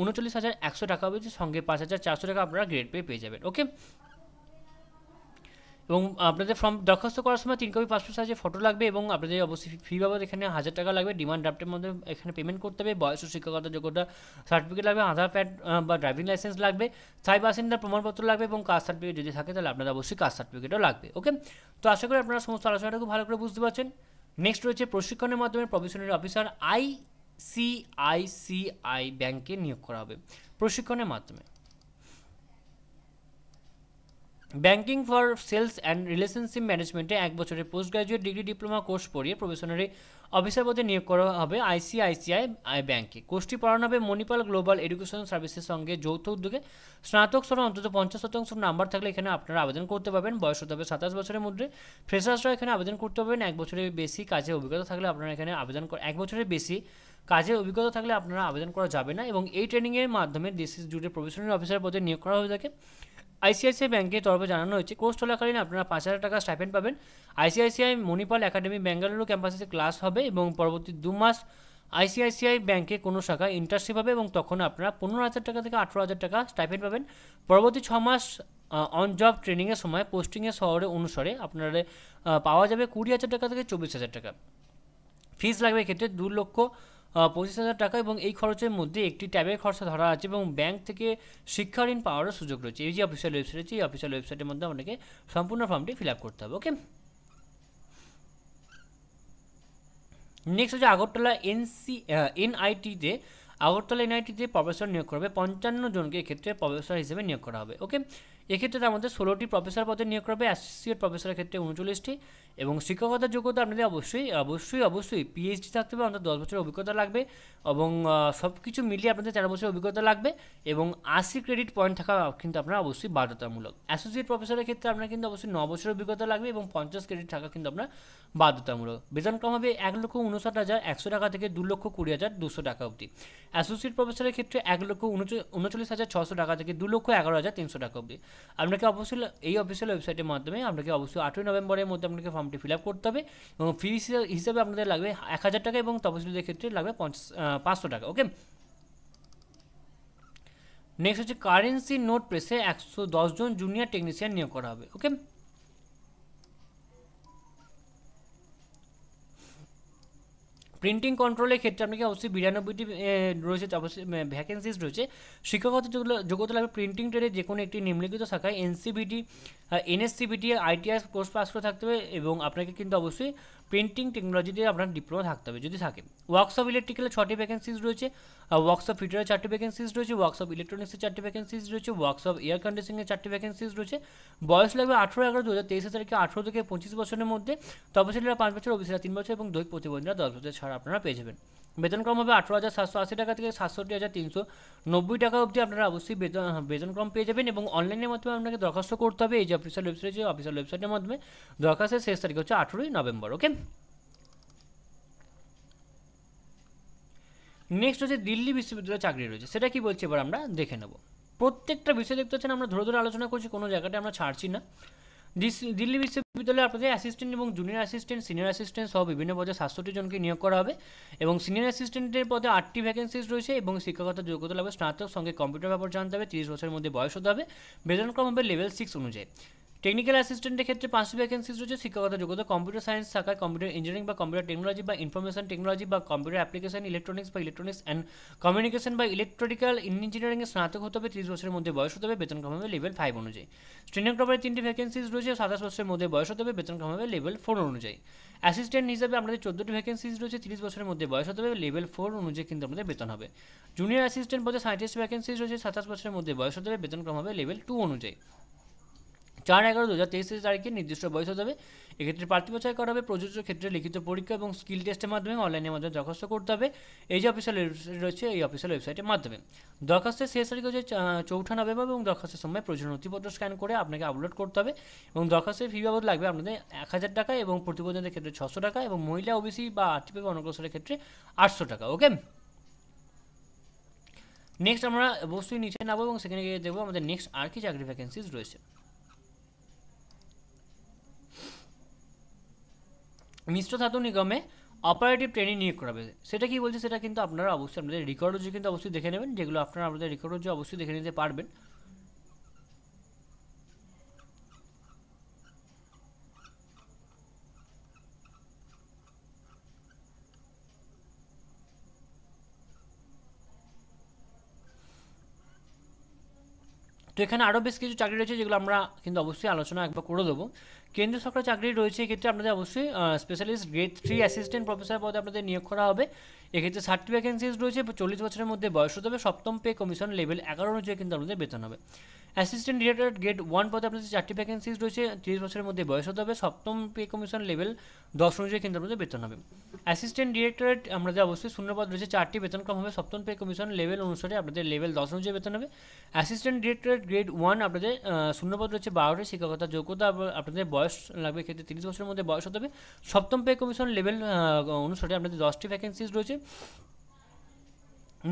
উনচল্লিশ হাজার একশো টাকা অবধি সঙ্গে পাঁচ হাজার চারশো টাকা আপনারা গ্রেড পেয়ে পেয়ে যাবেন। ওকে এবং আপনাদের ফর্ম দরখাস্ত করার সময় তিন কপি পাসপোর্ট সাইজে ফটো লাগবে এবং আপনাদের অবশ্যই ফি বাবদ এখানে হাজার টাকা লাগবে। ডিমান্ড ড্রাফটের মধ্যে এখানে পেমেন্ট করতে হবে। বয়স ও শিক্ষাগত যোগ্যতা সার্টিফিকেট লাগবে আধার প্যাড বা ড্রাইভিং লাইসেন্স লাগবে স্থায়ী বাসিন্দার প্রমাণপত্র লাগবে এবং কাস্ট সার্টিফিকেট যদি থাকে তাহলে আপনাদের অবশ্যই কাস্ট সার্টিফিকেটও লাগবে ওকে তো আশা করি আপনারা সমস্ত আলোচনাটা খুব ভালো করে বুঝতে পারছেন। নেক্সট রয়েছে প্রশিক্ষণের মাধ্যমে প্রফেশনাল অফিসার আই সিআইসিআই ব্যাংকে নিয়োগ করা হবে। প্রশিক্ষণের মাধ্যমে। Banking for sales and relationship ম্যানেজমেন্টে এক বছরের post graduate degree diploma course পড়িয়ে প্রফেশনারি অফিসার পদে নিয়োগ করা হবে আইসিআইসিআই ব্যাংকে কোর্সটি পড়ানো হবে মণিপাল গ্লোবাল এডুকেশন সার্ভিসের সঙ্গে যৌথ উদ্যোগে। স্নাতক স্তরে অন্তত পঞ্চাশ শতাংশ নাম্বার থাকলে এখানে আপনারা আবেদন করতে পারবেন। বয়স হতে হবে সাতাশ বছরের মধ্যে। ফ্রেশার্সরা এখানে আবেদন করতে পারবেন। এক বছরের বেশি কাজে অভিজ্ঞতা থাকলে আপনারা এখানে আবেদন এক বছরের বেশি কাজে অভিজ্ঞতা থাকলে আপনারা আবেদন করা যাবে না। এবং এই ট্রেনিংয়ের মাধ্যমে দেশ জুড়ে প্রফেশনাল অফিসার পদে নিয়োগ করা হয়ে থাকে। আইসিআইসিআই ব্যাংকের তরফে জানানো হয়েছে কোর্স চলাকালীন আপনারা পাঁচ হাজার টাকা স্টাইপেন্ড পাবেন। আইসিআইসিআই মণিপাল একাডেমি বেঙ্গালুরু ক্যাম্পাসে ক্লাস হবে এবং পরবর্তী দু মাস আইসিআইসিআই ব্যাংকে কোনো শাখায় ইন্টার্নশিপ হবে এবং তখন আপনারা পনেরো হাজার টাকা থেকে আঠেরো হাজার টাকা স্টাইপেন্ড পাবেন। পরবর্তী ছ মাস অন জব ট্রেনিংয়ের সময় পোস্টিংয়ের শহরে অনুসারে আপনারা পাওয়া যাবে কুড়ি হাজার টাকা থেকে চব্বিশ হাজার টাকা। ফিস লাগবে এক্ষেত্রে দু লক্ষ পঁচিশ হাজার টাকা এবং এই খরচের মধ্যে একটি ট্যাবের খরচা ধরা আছে এবং ব্যাংক থেকে শিক্ষা ঋণ পাওয়ারও সুযোগ রয়েছে। এই যে অফিসিয়াল ওয়েবসাইট আছে এই অফিসিয়াল ওয়েবসাইটের মধ্যে আপনাকে সম্পূর্ণ ফর্মটি ফিল আপ করতে হবে ওকে নেক্সট হচ্ছে আগরতলা এনসি এনআইটিতে আগরতলা এনআইটিতে প্রফেসর নিয়োগ করবে পঞ্চান্ন জনকে এক্ষেত্রে প্রফেসর হিসেবে নিয়োগ করা হবে ওকে এক্ষেত্রে তার মধ্যে ষোলোটি প্রফেসর পদে নিয়োগ করবে অ্যাসোসিয়েট প্রফেসরের ক্ষেত্রে উনচল্লিশটি এবং শিক্ষকতার যোগ্যতা আপনাদের অবশ্যই অবশ্যই অবশ্যই পিএইচডি থাকতে হবে, অন্তত দশ বছরের অভিজ্ঞতা লাগবে এবং সব কিছু মিলিয়ে আপনাদের তেরো বছরের অভিজ্ঞতা লাগবে এবং আশি ক্রেডিট পয়েন্ট থাকা কিন্তু আপনার অবশ্যই বাধ্যতামূলক। অ্যাসোসিয়েট প্রফেসরের ক্ষেত্রে আপনার কিন্তু অবশ্যই ন বছরের অভিজ্ঞতা লাগবে এবং পঞ্চাশ ক্রেডিট থাকা কিন্তু আপনার বাধ্যতামূলক। বেতন কম হবে এক লক্ষ উনষাট হাজার একশো টাকা থেকে দু লক্ষ কুড়ি হাজার দুশো টাকা অবধি। অ্যাসোসিয়েট প্রফেসরের ক্ষেত্রে এক লক্ষ উনচ- উনচল্লিশ হাজার ছশো টাকা থেকে দু লক্ষ এগারো হাজার তিনশো টাকা অবধি। আপনাকে অবশ্যই এই অফিসিয়াল ওয়েবসাইটের মাধ্যমে আপনাকে অবশ্যই আটই নভেম্বরের মধ্যে আপনাকে ফর্মটি ফিল আপ করতে হবে এবং ফি হিসাবে আপনাদের লাগবে এক হাজার টাকা এবং তপশিলদের ক্ষেত্রে লাগবে পঞ্চাশ পাঁচশো টাকা ওকে নেক্সট হচ্ছে কারেন্সি নোট প্রেসে একশো জন জুনিয়র টেকনিশিয়ান নিয়োগ করা হবে ওকে প্রিন্টিং কন্ট্রোলের ক্ষেত্রে আপনাকে অবশ্যই বিরানব্বইটি রয়েছে, অবশ্যই ভ্যাকেন্সিস রয়েছে। শিক্ষাগত যোগ্যতা লাগবে প্রিন্টিং ট্রেডে যে কোনো একটি নিম্নলিখিত শাখায় NCBT NSCBT ITI course pass করে থাকতে হবে এবং আপনাকে কিন্তু অবশ্যই প্রিন্টিং টেকনোলজিতে আপনার ডিপ্লোমা থাকতে হবে, যদি থাকে। ওয়ার্কশপ ইলেকট্রিক্যালে ছটি ভ্যাকেন্সিজ রয়েছে ওয়ার্কশপ ফিটারে চারটি ভ্যাকেন্সিজ রয়েছে ওয়ার্কশপ ইলেকট্রনিক্সের চারটি ভ্যাকেন্সিজ রয়েছে ওয়ার্কশপ এয়ার কন্ডিশনের চারটি ভ্যাকেন্সিজ রয়েছে। বয়স লাগবে আঠেরো এগারো দু হাজার তেইশে তারিখে আঠেরো থেকে পঁচিশ বছরের মধ্যে তপশিলীরা পাঁচ বছর ওবিসিরা তিন বছর এবং দৈহিক প্রতিবন্ধীরা দশ বছর ছাড় আপনারা পেয়ে যাবেন। বেতনক্রম হবে আঠেরো হাজার সাতশো আশি টাকা থেকে সাতষট্টি হাজার তিনশো নব্বই টাকা অবধি আপনারা অবশ্যই বেতন বেতনক্রম পেয়ে যাবেন এবং অনলাইনের মাধ্যমে আপনাকে দরখাস্ত করতে হবে। এই যে অফিসিয়াল ওয়েবসাইট যে অফিসিয়াল ওয়েবসাইটের মাধ্যমে দরখাস্তের শেষ তারিখ হচ্ছে আঠেরোই নভেম্বর ওকে নেক্সট হচ্ছে দিল্লি বিশ্ববিদ্যালয়ে চাকরি রয়েছে। সেটা কি বলছে এবার আমরা দেখে নেব। প্রত্যেকটা বিষয় দেখতে পাচ্ছেন আমরা ধরে ধরে আলোচনা করছি, কোনো জায়গাটা আমরা ছাড়ছি না। দিল্লি বিশ্ববিদ্যালয়ে আপনাদের অ্যাসিস্ট্যান্ট এবং জুনিয়র অ্যাসিস্ট্যান্ট সিনিয়র অ্যাসিস্ট্যান্ট সহ বিভিন্ন পদে সাতষট্টি জনকে নিয়োগ করা হবে এবং সিনিয়র অ্যাসিস্ট্যান্টের পদে আটটি ভ্যাকেন্সিজ রয়েছে এবং শিক্ষাগত যোগ্যতা লাগবে স্নাতক সঙ্গে কম্পিউটার ব্যাপার জানতে হবে, তিরিশ বছরের মধ্যে বয়স হতে হবে। বেতনক্রম হবে লেভেল সিক্স অনুযায়ী। টেকনিক্যাল অ্যাসিস্ট্যান্টের ক্ষেত্রে পাঁচটি ভ্যাকেন্সিজ রয়েছে, শিক্ষাগত যোগ্যতা কম্পিউটার সায়েন্স শাখায় কম্পিউটার ইঞ্জিনিয়ারিং বা কম্পিউটার টেকনোলজি বা ইনফরমেশন টেকনোলজি বা কম্পিউটার অ্যাপ্লিকেশন ইলেকট্রনিক্স বা ইলেকট্রনিক্স অ্যান্ড কমিউনিকেশন বা ইলেকট্রিক্যাল ইঞ্জিনিয়ারিংয়ে স্নাতক হতে হবে, তিরিশ বছরের মধ্যে বয়স হতে হবে, বেতন কম হবে লেভেল ফাইভ অনুযায়ী স্টেনোগ্রাফারের তিনটি ভ্যাকেন্সিজ রয়েছে, সাতাশ বছরের মধ্যে বয়স হতে হবে, বেতন কম হবে লেভেল ফোর অনুযায়ী। অ্যাসিস্ট্যান্ট হিসাবে আমাদের চোদ্দোটি ভ্যাকেন্সিজ রয়েছে, তিরিশ বছরের মধ্যে বয়স হতে হবে লেভেল ফোর অনুযায়ী কিন্তু আমাদের বেতন হবে। জুনিয়র অ্যাসিস্ট্যান্ট পদে সাঁত্রিশ ভ্যাকেন্সিজ রয়েছে, সাতাশ বছরের মধ্যে বয়স হতে হবে, বেতন কম হবে লেভেল টু অনুযায়ী। চার এগারো দু হাজার তেইশ তারিখে নির্দিষ্ট বয়স হতে হবে। এক্ষেত্রে প্রার্থী বাছাই করা হবে, প্রযোজ্য ক্ষেত্রে লিখিত পরীক্ষা এবং স্কিল টেস্টের মাধ্যমে অনলাইনের মাধ্যমে দরখাস্ত করতে হবে। এই যে অফিসিয়াল ওয়েবসাইট রয়েছে, এই অফিসিয়াল ওয়েবসাইটের মাধ্যমে। দরখাস্তের শেষ তারিখ হচ্ছে চৌঠা নভেম্বর এবং দরখাস্তের সময় প্রয়োজন নথিপত্র স্ক্যান করে আপনাকে আপলোড করতে হবে এবং দরখাস্তের ফি বাবদ লাগবে আপনাদের এক হাজার টাকা এবং প্রতিবেদনের ক্ষেত্রে ছশো টাকা এবং মহিলা ওবিসি বা আর্থিক অনগ্রসরের ক্ষেত্রে আটশো টাকা ওকে নেক্সট আমরা অবশ্যই নিচে নামবো এবং সেখানে গিয়ে দেখব আমাদের নেক্সট আর কি চাকরি ভ্যাকেন্সিজ রয়েছে। মিশ্র ধাতু নিগমে অপারেটিভ ট্রেনিং নিয়োগ করাবে সেটা কি বলছে? সেটা কিন্তু আপনারা অবশ্যই আপনাদের রেকর্ডও কিন্তু অবশ্যই দেখে নেবেন। যেগুলো আপনারা আপনাদের রেকর্ডও অবশ্যই দেখে নিতে পারবেন। তো এখানে আরও বেশ কিছু চাকরি রয়েছে যেগুলো আমরা কিন্তু অবশ্যই আলোচনা একবার করে দেবো। কেন্দ্রীয় সরকার চাকরি রয়েছে এক্ষেত্রে আপনাদের অবশ্যই specialist grade three assistant professor পদে আপনাদের নিয়োগ করা হবে। এক্ষেত্রে ষাটটি ভ্যাকেন্সিজ রয়েছে, চল্লিশ বছরের মধ্যে বয়স হতে হবে। সপ্তম পে কমিশন লেভেল এগারো অনুযায়ী কিন্তু আপনাদের বেতন হবে। অ্যাসিস্ট্যান্ট ডিরেক্টর গ্রেড ওয়ান পদে আপনাদের চারটি ভ্যাকেন্সিজ রয়েছে তিরিশ বছরের মধ্যে বয়স হতে হবে সপ্তম পে কমিশন লেভেল দশ অনুযায়ী কিন্তু আপনাদের বেতন হবে। অ্যাসিস্ট্যান্ট ডিরেক্টরেট আমাদের অবশ্যই শূন্যপদ রয়েছে চারটি বেতন কম হবে সপ্তম পে কমিশন লেভেল অনুসারে আপনাদের লেভেল দশ অনুযায়ী বেতন হবে। অ্যাসিস্ট্যান্ট ডিরেক্টরেট গ্রেড ওয়ান আপনাদের আহ, শূন্যপদ রয়েছে বারোটি শিক্ষকতা যোগ্যতা আপনাদের বয়স লাগবে ক্ষেত্রে তিরিশ বছরের মধ্যে বয়স হতে হবে। সপ্তম পে কমিশন লেভেল অনুসারে আপনাদের দশটি ভ্যাকেন্সিজ রয়েছে।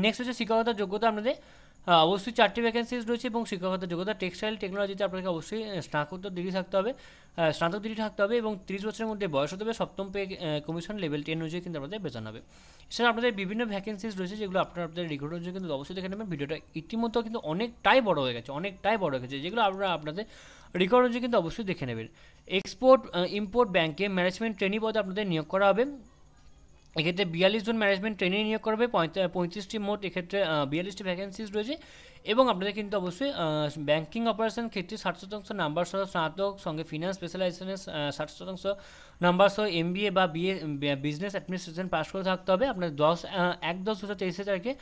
নেক্সট হচ্ছে শিক্ষকতা যোগ্যতা আপনাদের অবশ্যই চারটি ভ্যাকেন্সিজ রয়েছে এবং শিক্ষকতা যোগ্যতা টেক্সটাইল টেকনোলজিতে আপনাকে অবশ্যই স্নাতকোত্তর ডিগ্রি থাকতে হবে স্নাতক ডিগ্রি থাকতে হবে এবং তিরিশ বছরের মধ্যে বয়স হতে হবে, সপ্তম পে কমিশন লেভেল টেন অনুযায়ী কিন্তু আপনাদের বেতন হবে। এছাড়া আপনাদের বিভিন্ন ভ্যাকেন্সিজ রয়েছে যেগুলো আপনারা আপনাদের রেকর্ড অনুযায়ী কিন্তু অবশ্যই দেখে নেবেন। ভিডিওটা ইতিমধ্যে কিন্তু অনেকটাই বড় হয়ে গেছে, অনেকটাই বড় হয়ে গেছে, যেগুলো আপনারা আপনাদের রেকর্ড অনুযায়ী কিন্তু অবশ্যই দেখে নেবেন। এক্সপোর্ট ইম্পোর্ট ব্যাংকে ম্যানেজমেন্ট ট্রেনিং পদে আপনাদের নিয়োগ করা হবে। এক্ষেত্রে বিয়াল্লিশ জন ম্যানেজমেন্ট ট্রেনিং নিয়োগ করবে পঁয়ত্রিশটি মোট এক্ষেত্রে বিয়াল্লিশটি ভ্যাকেন্সিজ রয়েছে। এবং আপনাদের কিন্তু অবশ্যই ব্যাঙ্কিং অপারেশন ক্ষেত্রে ষাট শতাংশ নাম্বার সহ স্নাতক, সঙ্গে ফিনান্স স্পেশালাইজেশনের ষাট শতাংশ নাম্বার সহ এম বিএ বা বিএ বিজনেস অ্যাডমিনিস্ট্রেশন পাস করে থাকতে হবে। আপনার দশ এক দশ দু হাজার তেইশে তারিখে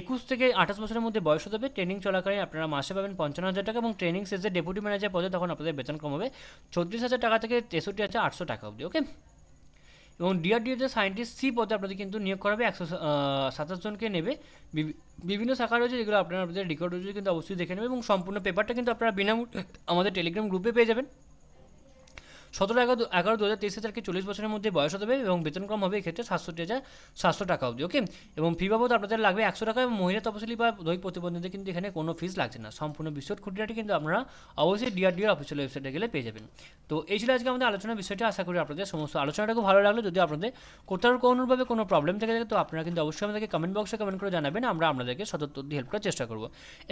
একুশ থেকে আঠাশ বছরের মধ্যে বয়স হতে হবে। ট্রেনিং চলাকালীন আপনারা মাসে পাবেন পঞ্চান্ন হাজার টাকা এবং ট্রেনিং শেষে ডেপুটি ম্যানেজার পদে তখন আপনাদের বেতন কম হবে। চৌত্রিশ হাজার টাকা থেকে তেষট্টি হাজার আটশো টাকা অবধি ওকে এবং ডিআরডিওতে সায়েন্টিস্ট সি পদে আপনাদের কিন্তু নিয়োগ করা হবে একশো সাতাশ জনকে নেবে। বিভিন্ন শাখা রয়েছে যেগুলো আপনারা আপনাদের রেকর্ড রয়েছে কিন্তু অবশ্যই দেখে নেবে এবং সম্পূর্ণ পেপারটা কিন্তু আপনারা বিনামূল্যে আমাদের টেলিগ্রাম গ্রুপে পেয়ে যাবেন। সতেরো এগারো এগারো দু হাজার তেইশে তারিখে চল্লিশ বছরের মধ্যে বয়স হতে হবে এবং বেতন কম হবে এক্ষেত্রে সাতষট্টি হাজার সাতশো টাকা অবধি ওকে এবং ফি বাবদ আপনাদের লাগবে একশো টাকা এবং মহিলা তপশিলি বা দৈহিক প্রতিবন্ধীদের কিন্তু এখানে কোনো ফিস লাগছে না। সম্পূর্ণ বিশদ খুঁটিনাটি কিন্তু আপনারা অবশ্যই ডিআরডিওর অফিসিয়াল ওয়েবসাইটে গেলে পেয়ে যাবেন। তো এই ছিল আজকে আমাদের আলোচনার বিষয়টি। আশা করি আপনাদের সমস্ত আলোচনাটা খুব ভালো লাগল। যদি আপনাদের কোথাও কোনোভাবে কোনো প্রবলেম থেকে থাকে, তো আপনারা কিন্তু অবশ্যই আমাদেরকে কমেন্ট বক্সে কমেন্ট করে জানাবেন। আমরা আপনাদেরকে দিয়ে হেল্প করার চেষ্টা করব।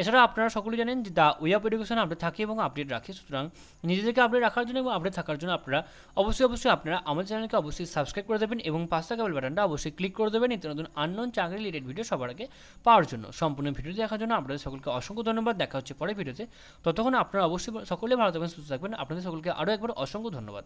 এছাড়া আপনারা সকলেই জানেন যে the way of education update থাকি এবং আপডেট রাখি। সুতরাং নিজেদেরকে আপডেট রাখার জন্য এবং আপডেট থাকার জন্য জন্য আপনারা অবশ্যই অবশ্যই আপনারা আমার চ্যানেলকে অবশ্যই সাবস্ক্রাইব করে দেবেন এবং পাঁচ টাকা বেল বাটনটা অবশ্যই ক্লিক করে দেবেন। নিত্য নতুন আননোন চাকরি রিলেটেড ভিডিও সবার আগে পাওয়ার জন্য। সম্পূর্ণ ভিডিও দেখার জন্য আপনাদের সকলকে অসংখ্য ধন্যবাদ। দেখা হচ্ছে পরে ভিডিওতে ততক্ষণ আপনারা অবশ্যই সকলে ভালো থাকবেন, সুস্থ থাকবেন। আপনাদের সকলকে আরও একবার অসংখ্য ধন্যবাদ।